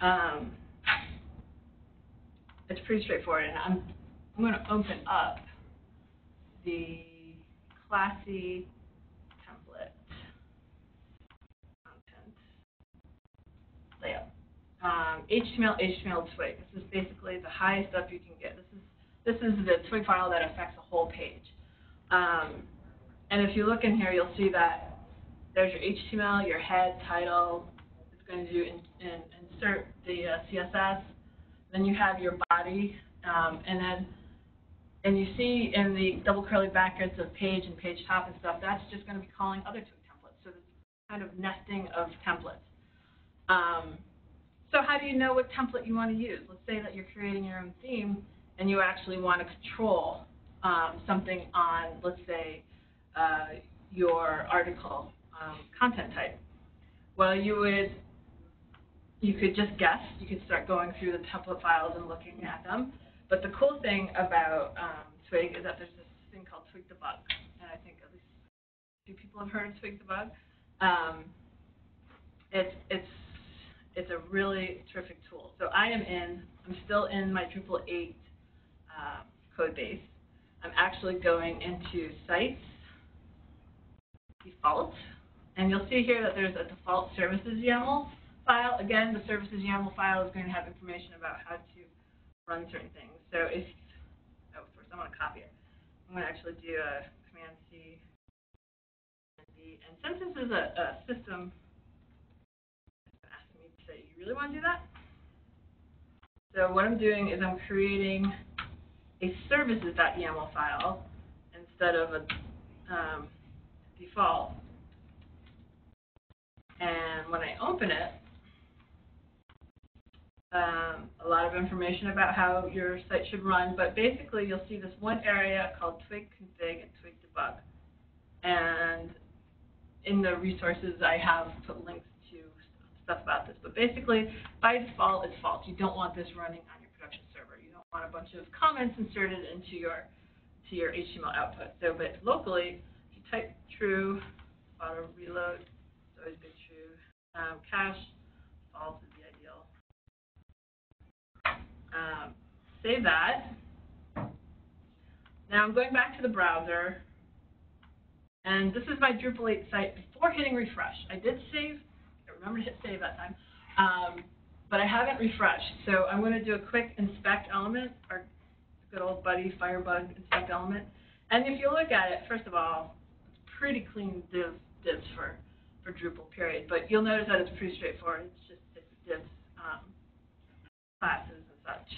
um, it's pretty straightforward. And I'm, I'm going to open up the classy template content layout. Um, HTML, HTML Twig. This is basically the highest up you can get. This is this is the Twig file that affects a whole page. Um, and if you look in here, you'll see that there's your HTML, your head, title. It's going to do in, in, insert the uh, CSS. Then you have your body, um, and then and you see in the double curly brackets of page and page top and stuff, that's just going to be calling other Twig templates. So it's kind of nesting of templates. Um, so how do you know what template you want to use? Let's say that you're creating your own theme and you actually want to control um, something on, let's say, uh, your article um, content type. Well, you would, you could just guess. You could start going through the template files and looking at them. But the cool thing about um, Twig is that there's this thing called Twig Debug, and I think at least a few people have heard of Twig Debug. Um, it's it's it's a really terrific tool. So I am in, I'm still in my Drupal 8 uh, code base. I'm actually going into sites, default, and you'll see here that there's a default services YAML file. Again, the services YAML file is going to have information about how to run certain things. So if, oh, first I want to copy it. I'm going to actually do a Command C, and B, and since this is a, a system, it's asking me to say, you really want to do that? So what I'm doing is I'm creating a services.yaml file instead of a um, default. And when I open it, um, a lot of information about how your site should run, but basically you'll see this one area called Twig Config and Twig Debug. And in the resources, I have put links stuff about this. But basically, by default, it's false. You don't want this running on your production server. You don't want a bunch of comments inserted into your to your HTML output. So, but locally, if you type true, auto reload, it's always been true. Um, cache, false is the ideal. Um, save that. Now I'm going back to the browser, and this is my Drupal 8 site before hitting refresh. I did save, remember to hit save that time, um, but I haven't refreshed. So I'm going to do a quick inspect element, our good old buddy Firebug inspect element. And if you look at it, first of all, it's pretty clean div, divs for, for Drupal, period. But you'll notice that it's pretty straightforward. It's just it's divs, um, classes and such.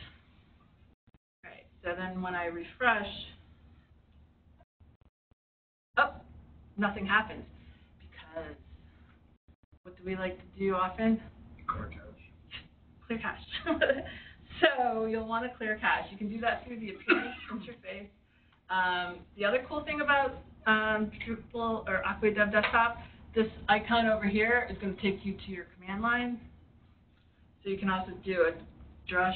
All right, so then when I refresh, oh, nothing happens because what do we like to do often? Clear cache. Clear cache. so you'll want to clear cache. You can do that through the appearance interface. Um, the other cool thing about um, Drupal or Acquia Dev Desktop, this icon over here is going to take you to your command line. So you can also do a drush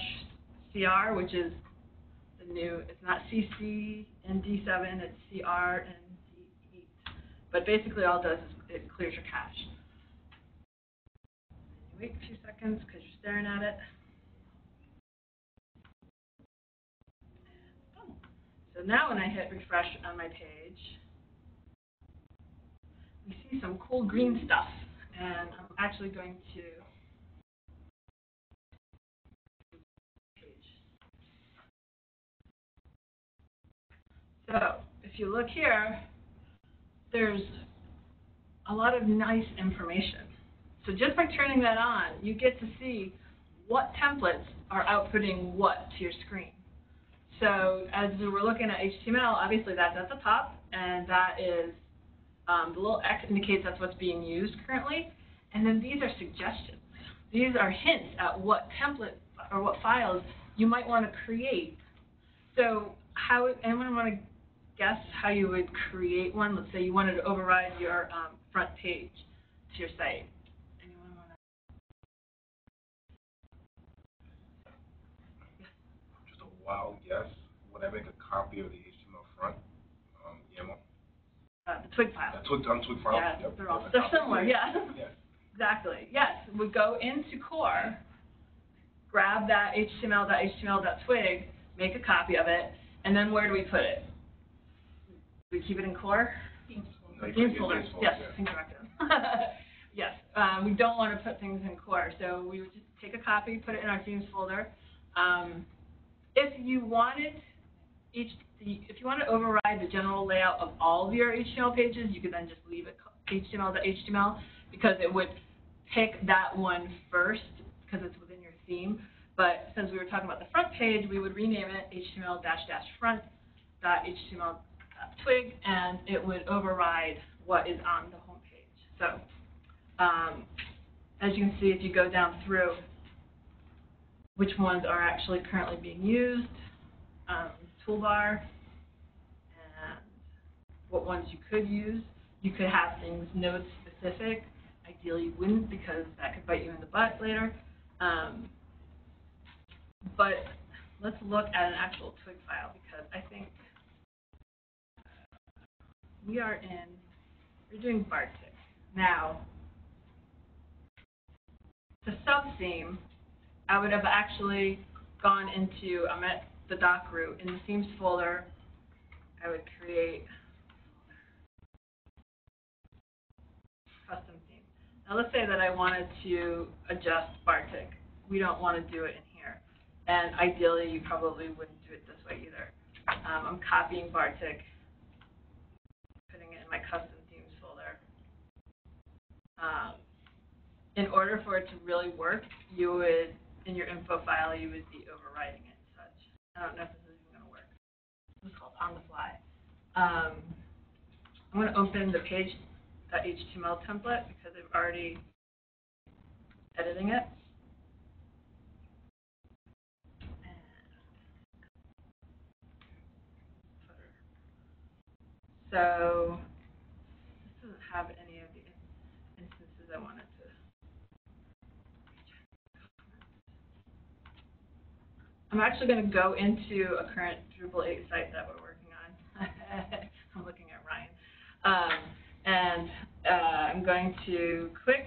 CR, which is the new, it's not CC and D7, it's CR and D8. But basically all it does is it clears your cache. Wait a few seconds because you're staring at it. Boom. So now when I hit refresh on my page, we see some cool green stuff. And I'm actually going to. So if you look here, there's a lot of nice information. So just by turning that on, you get to see what templates are outputting what to your screen. So as we're looking at HTML, obviously that's at the top, and that is, um, the little X indicates that's what's being used currently. And then these are suggestions. These are hints at what template or what files you might want to create. So how, anyone want to guess how you would create one? Let's say you wanted to override your um, front page to your site. Anyone want to? Just a wild guess. Would I make a copy of the HTML front um, YAML? Uh, the twig file. Uh, Twig, on Twig file? Yeah, Yep, they're all, they're similar, yeah. Yeah. Exactly, yes. We go into core, grab that HTML, HTML, twig, make a copy of it, and then where do we put it? we keep it in core? No, you Theme put it in folder, yes, folders, directive. Yes, um, we don't want to put things in core, so we would just take a copy, put it in our themes folder. Um, if you wanted each, if you want to override the general layout of all of your HTML pages, you could then just leave it HTML to HTML, because it would pick that one first, because it's within your theme. But since we were talking about the front page, we would rename it HTML dash dash front dot HTML twig, and it would override what is on the home page. So, um, as you can see, if you go down through which ones are actually currently being used, um, toolbar, and what ones you could use. You could have things node specific. Ideally, you wouldn't because that could bite you in the butt later. Um, but let's look at an actual twig file because I think we are in, we're doing Bartik. Now, the sub-theme, I would have actually gone into, I'm at the doc root, in the themes folder, I would create custom theme. Now let's say that I wanted to adjust Bartik. We don't want to do it in here. And ideally, you probably wouldn't do it this way either. Um, I'm copying Bartik, putting it in my custom themes folder. Um, in order for it to really work, you would, in your info file, you would be overriding it and such. I don't know if this is even gonna work. This is called on the fly. Um, I'm gonna open the page.html template because I'm already editing it. So, this doesn't have any of the in- instances I wanted to. I'm actually gonna go into a current Drupal eight site that we're working on. I'm looking at Ryan. Um, and, uh, I'm going to click,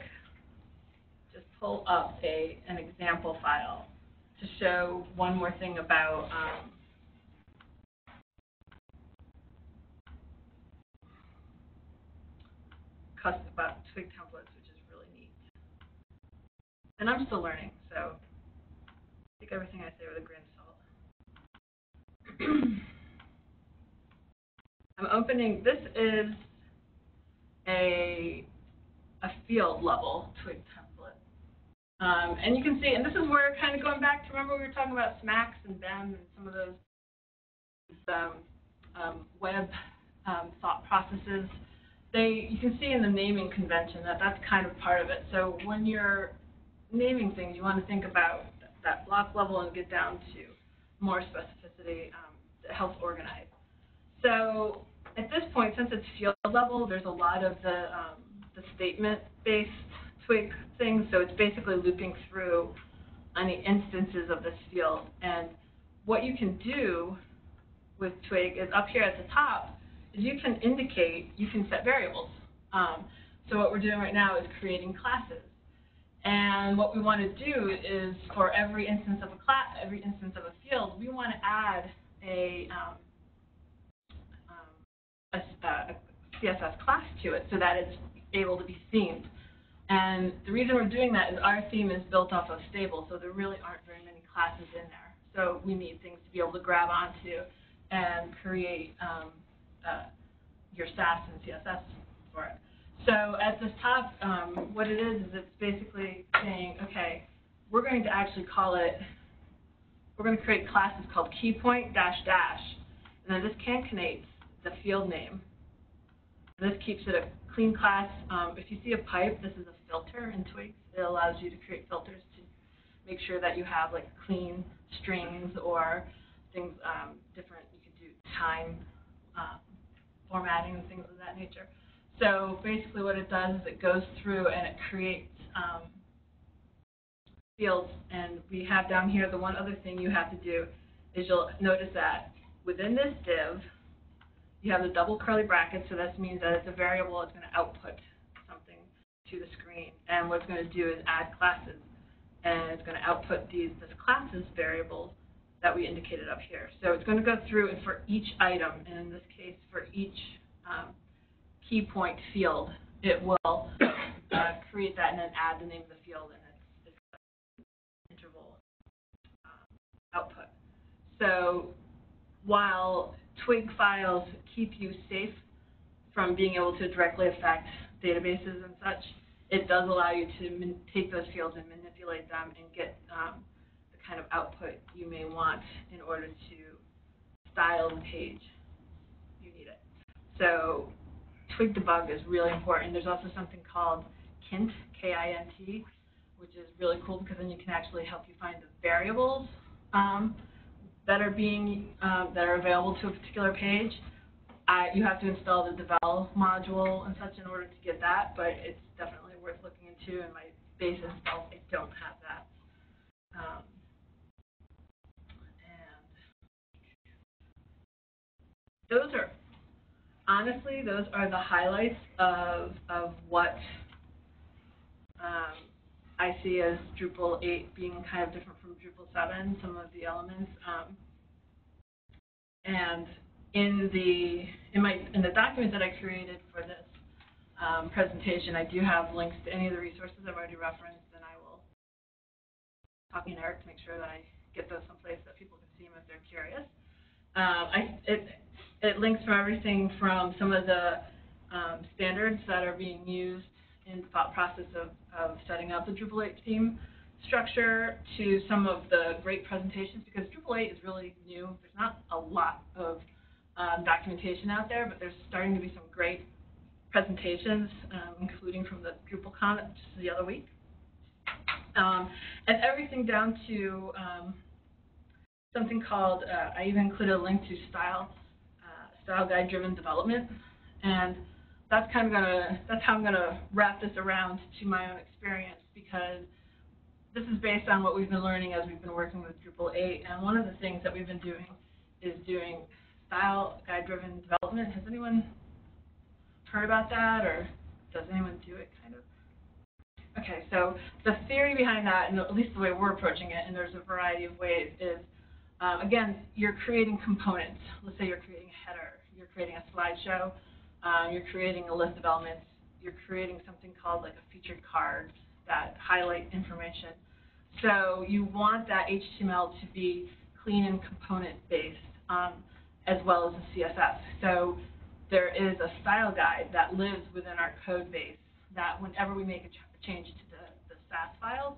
just pull up a, an example file to show one more thing about, um, custom, about twig templates, which is really neat. And I'm still learning, so take everything I say with a grain of salt. I'm opening, this is a, a field level twig template. Um, and you can see, and this is where kind of going back to, remember we were talking about SMACSS and BEM and some of those um, um, web um, thought processes. They, you can see in the naming convention that that's kind of part of it. So when you're naming things, you want to think about that block level and get down to more specificity um, that helps organize. So at this point, since it's field level, there's a lot of the, um, the statement-based twig things. So it's basically looping through any instances of this field. And what you can do with twig is up here at the top is you can indicate, you can set variables. Um, so what we're doing right now is creating classes. And what we want to do is for every instance of a class, every instance of a field, we want to add a, um, um, a, a- a CSS class to it so that it's able to be themed. And the reason we're doing that is our theme is built off of stable, so there really aren't very many classes in there. So we need things to be able to grab onto and create um, uh, your Sass and CSS for it. So at this top, um, what it is, is it's basically saying, okay, we're going to actually call it, we're going to create classes called keypoint dash dash. And then this concatenates the field name. This keeps it a clean class. Um, if you see a pipe, this is a filter in Twigs. It allows you to create filters to make sure that you have like clean strings or things, um, different, you could do time, um, formatting and things of that nature. So basically what it does is it goes through and it creates um, fields. And we have down here, the one other thing you have to do is you'll notice that within this div, you have the double curly brackets, so this means that it's a variable, it's going to output something to the screen. And what it's going to do is add classes. And it's going to output these, this classes variable that we indicated up here. So it's going to go through and for each item, and in this case, for each um, key point field, it will uh, create that and then add the name of the field and its, its interval um, output. So while Twig files keep you safe from being able to directly affect databases and such, it does allow you to take those fields and manipulate them and get um, the kind of output you may want in order to style the page you need it. So Twig debug is really important. There's also something called Kint, K-I-N-T, which is really cool because then you can actually help you find the variables um, that are being um, that are available to a particular page. You have to install the Devel module and such in order to get that, but it's definitely worth looking into. And my base install, I don't have that. Um, those are honestly, those are the highlights of of what um, I see as Drupal 8 being kind of different from Drupal 7, some of the elements. Um, and in the in my in the document that I created for this um, presentation, I do have links to any of the resources I've already referenced, and I will talk to Eric to make sure that I get those someplace that people can see them if they're curious. Um, I, it, it links from everything from some of the um, standards that are being used in the thought process of, of setting up the Drupal 8 theme structure to some of the great presentations because Drupal 8 is really new. There's not a lot of um, documentation out there, but there's starting to be some great presentations, um, including from the DrupalCon just the other week. Um, and everything down to um, something called, uh, I even included a link to style, style guide driven development. And that's kind of gonna, that's how I'm gonna wrap this around to my own experience because this is based on what we've been learning as we've been working with Drupal 8. And one of the things that we've been doing is doing style guide driven development. Has anyone heard about that or does anyone do it kind of? Okay, so the theory behind that, and at least the way we're approaching it, and there's a variety of ways, is um, again, you're creating components. Let's say you're creating a header, you're creating a slideshow, um, you're creating a list of elements, you're creating something called like a featured card that highlight information. So you want that HTML to be clean and component based, um, as well as the CSS. So there is a style guide that lives within our code base that whenever we make a ch change to the, the Sass files,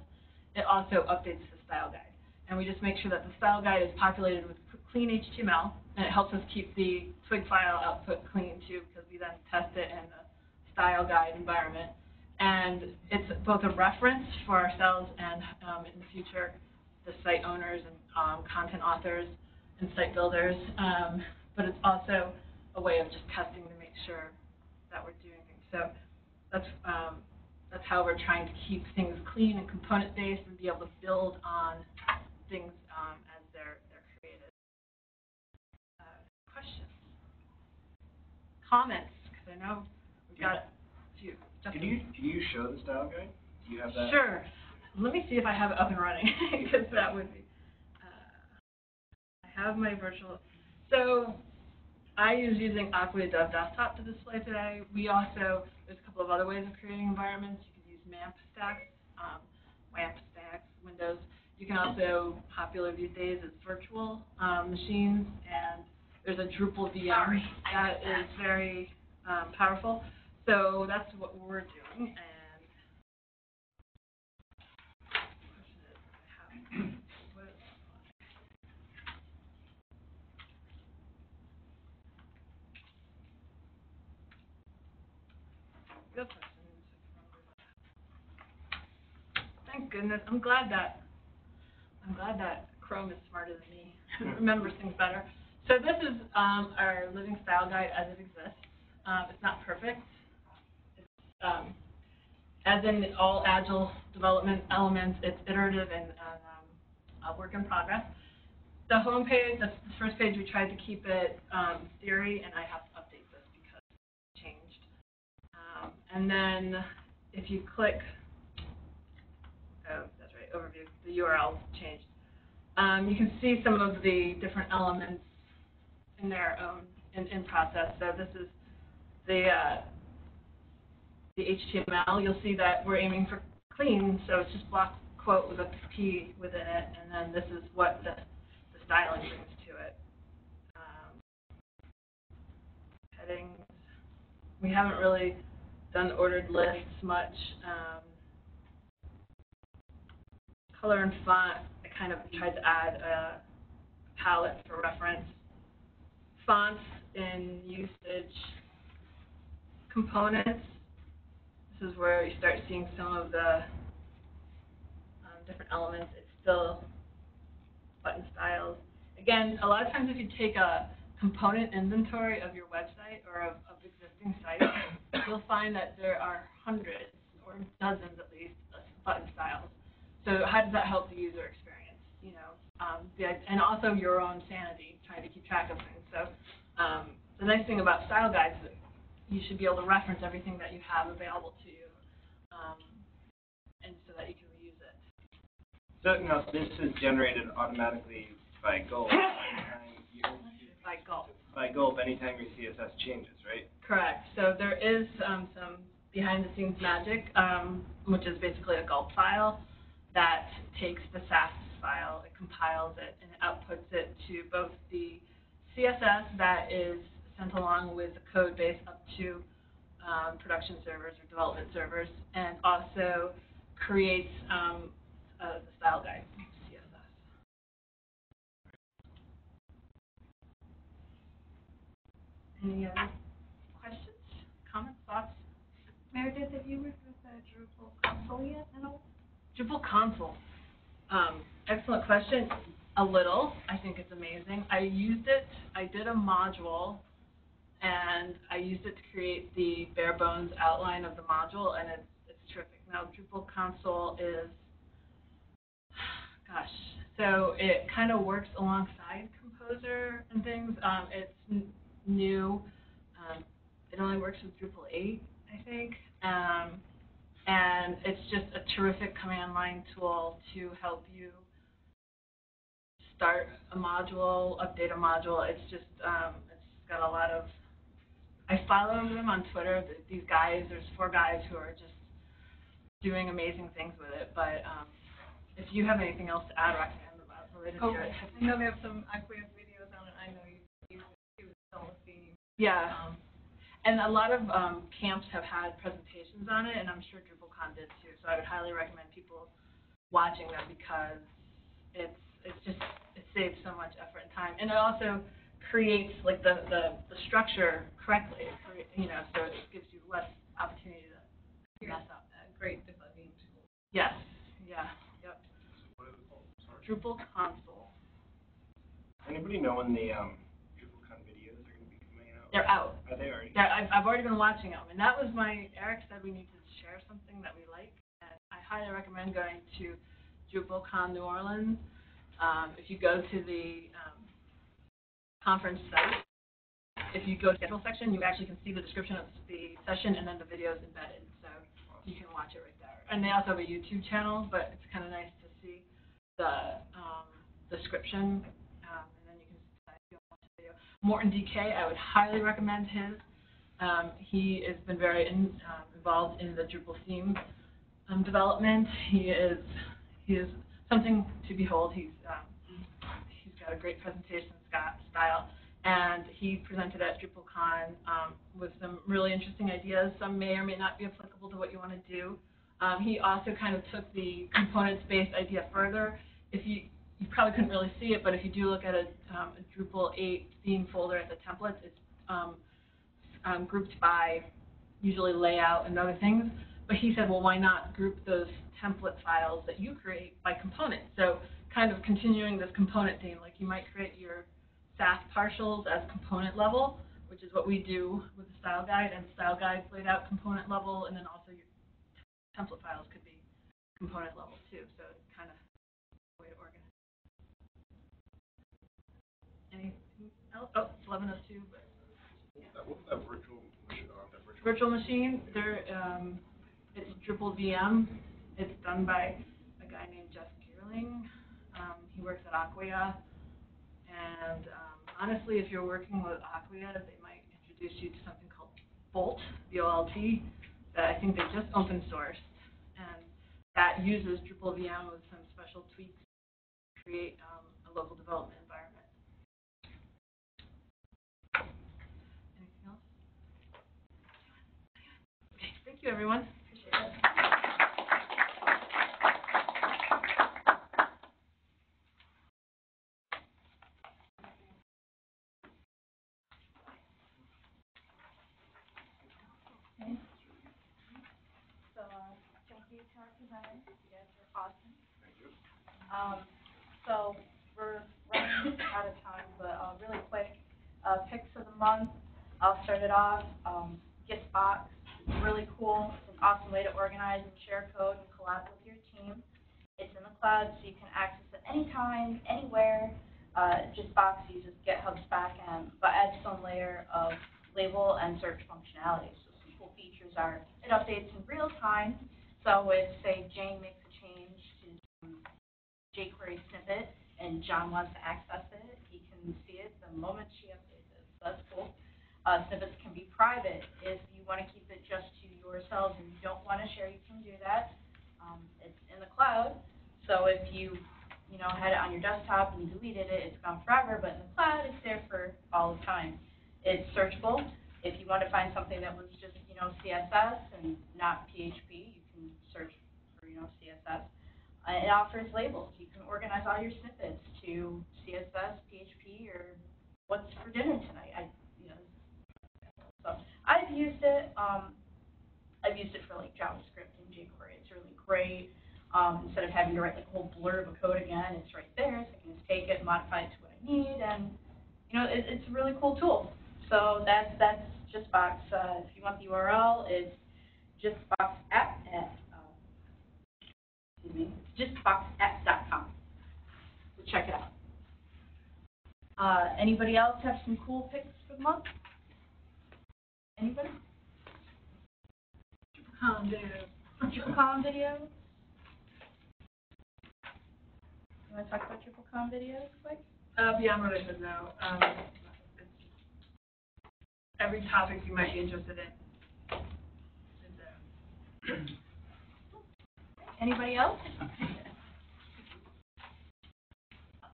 it also updates the style guide. And we just make sure that the style guide is populated with clean HTML, and it helps us keep the Twig file output clean too, because we then test it in the style guide environment. And it's both a reference for ourselves and um, in the future, the site owners and um, content authors and site builders. Um, but it's also a way of just testing to make sure that we're doing things. So that's um, that's how we're trying to keep things clean and component based and be able to build on things um, as they're they're created. Uh, questions, comments? Because I know we've got a few. Can you, can you show the style guide? Do you have that? Sure. Let me see if I have it up and running, because that would be. Uh, I have my virtual. So I was using Acquia Dev Desktop to display today. We also there's a couple of other ways of creating environments. You can use MAMP stacks, um, WAMP stacks, Windows. You can also popular these days is virtual um, machines, and there's a Drupal VM Sorry, I that that. is very um, powerful. So that's what we're doing, and question is, how, what is, good question. Thank goodness, I'm glad that, I'm glad that Chrome is smarter than me, remembers things better. So this is, um, our living style guide as it exists. Um, it's not perfect. It's, um, as in all agile development elements, it's iterative and, um, a work in progress. The home page, the first page, we tried to keep it um, theory, and I have to update this because it changed. Um, and then if you click, oh, that's right, overview, the URL changed. Um, you can see some of the different elements in their own, in, in process. So this is the, uh, the HTML. You'll see that we're aiming for clean, so it's just block quote with a P within it, and then this is what the, the styling brings to it. Um, headings. We haven't really done ordered lists much. Um, color and font, I kind of tried to add a palette for reference. Fonts in usage. Components. This is where you start seeing some of the um, different elements. It's still button styles. Again, a lot of times if you take a component inventory of your website or of, of existing sites, you'll find that there are hundreds or dozens at least of button styles. So how does that help the user experience? Um, and also your own sanity, trying to keep track of things. So um, the nice thing about style guides is that you should be able to reference everything that you have available to you, um, and so that you can reuse it. So now this is generated automatically by Gulp By Gulp. by Gulp anytime your CSS changes, right? Correct. So there is um, some behind-the-scenes magic, um, which is basically a gulp file that takes the Sass file, it compiles it, and it outputs it to both the CSS that is sent along with the code base up to um, production servers or development servers, and also creates um, the style guide CSS. Any other questions, comments, thoughts? Meredith, have you worked with uh, Drupal console yet at all? Drupal console. Um, excellent question. A little. I think it's amazing. I used it. I did a module, and I used it to create the bare bones outline of the module, and it's it's terrific. Now Drupal console is, gosh, so it kind of works alongside Composer and things. Um, it's new. Um, it only works with Drupal 8, I think. Um, and it's just a terrific command line tool to help you start a module, update a module. It's just, um, it's got a lot of, I follow them on Twitter, these guys, there's four guys who are just doing amazing things with it, but, um, if you have anything else to add, Roxanne, about related Oh, to it. I know they have some, I videos on it, I know you, you, you tell. Yeah. Um, And a lot of um, camps have had presentations on it, and I'm sure DrupalCon did too. So I would highly recommend people watching them because it's it's just it saves so much effort and time, and it also creates like the the, the structure correctly. You know, so it gives you less opportunity to mess up. a great debugging tool. Yes. Yeah. Yep. What is it. Drupal console. Anybody know when the um, DrupalCon videos are going to be coming out? They're out. Are they already? Yeah, I've, I've already been watching them, and that was my, Eric said we need to share something that we like, and I highly recommend going to DrupalCon New Orleans. Um, if you go to the, um, conference site, if you go to the schedule section, you actually can see the description of the session and then the videos embedded, so you can watch it right there. And they also have a YouTube channel, but it's kind of nice to see the, um, description, um, and then you can watch the video. Morten DK, I would highly recommend his. Um, he has been very in, um, involved in the Drupal theme um, development. He is he is something to behold. He's um, he's got a great presentation style, and he presented at DrupalCon um, with some really interesting ideas. Some may or may not be applicable to what you want to do. He also kind of took the components-based idea further. If you you probably couldn't really see it, but if you do look at a, um, a Drupal 8 theme folder at the templates, it's um, um, grouped by usually layout and other things. But he said, well, why not group those template files that you create by component? So kind of continuing this component theme, like you might create your Sass partials as component level, which is what we do with the style guide, and style guides laid out component level, and then also your template files could be component level too. So it's kind of a way to organize. Anything else? Oh, it's eleven oh two, but That, that virtual, machine- uh, virtual machine, there, um, it's Drupal VM. It's done by a guy named Jeff Geerling. Um, He works at Acquia. And um, honestly, if you're working with Acquia, they might introduce you to something called Bolt, B-O-L-T, that I think they just open sourced. And that uses Drupal VM with some special tweaks to create um, a local development environment. Anything else? Okay, thank you, everyone. Appreciate it. So, uh, thank you to our presenters, you guys are awesome. Thank you. Um, so, we're running out of time, but, uh, really quick, uh, picks of time but really quick picks of the month, I'll start it off, um, GistBox, really cool, it's an awesome way to organize and share code and collab with your team. It's in the cloud, so you can access it anytime, anywhere, uh, GistBox uses GitHub's backend, but adds some layer of label and search functionality. So some cool features are, it updates in real time. So if, say, Jane makes a change to jQuery snippet and John wants to access it, he can see it the moment she updates it. So that's cool. Uh, snippets can be private. If you want to keep it just yourselves and you don't want to share, you can do that. Um, it's in the cloud. So if you, you know, had it on your desktop and you deleted it, it's gone forever, but in the cloud, it's there for all the time. It's searchable. If you want to find something that was just, you know, CSS and not PHP, you can search for, you know, CSS. Uh, it offers labels. You can organize all your snippets to CSS, PHP, or what's for dinner tonight. I, you know, so I've used it. Um, I've used it for like JavaScript and jQuery. It's really great. Um, instead of having to write like a whole blurb of code again, it's right there. So I can just take it, modify it to what I need, and you know, it, it's a really cool tool. So that's that's GistBox. Uh, if you want the URL, it's GistBox app at um, excuse GistBoxapp.com. So check it out. Uh, anybody else have some cool picks for the month? Anybody? Um, Dave. DrupalCon videos? You want to talk about DrupalCon videos quick? Uh, beyond what I said now, um, it's every topic you might be interested in. Anybody else?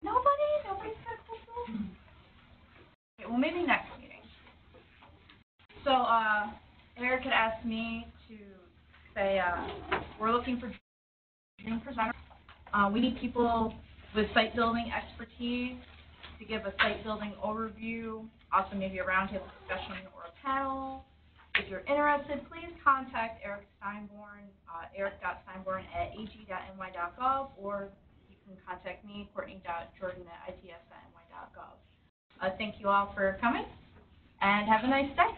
Nobody? Nobody's got cool? Okay, well, maybe next meeting. So, uh, Eric had asked me to say, uh, we're looking for dream presenters. Uh, we need people with site building expertise to give a site building overview, also maybe a roundtable discussion or a panel. If you're interested, please contact Eric Steinborn, uh, eric.steinborn@ag.ny.gov, or you can contact me, courtney.jordan@its.ny.gov. Uh, thank you all for coming, and have a nice day.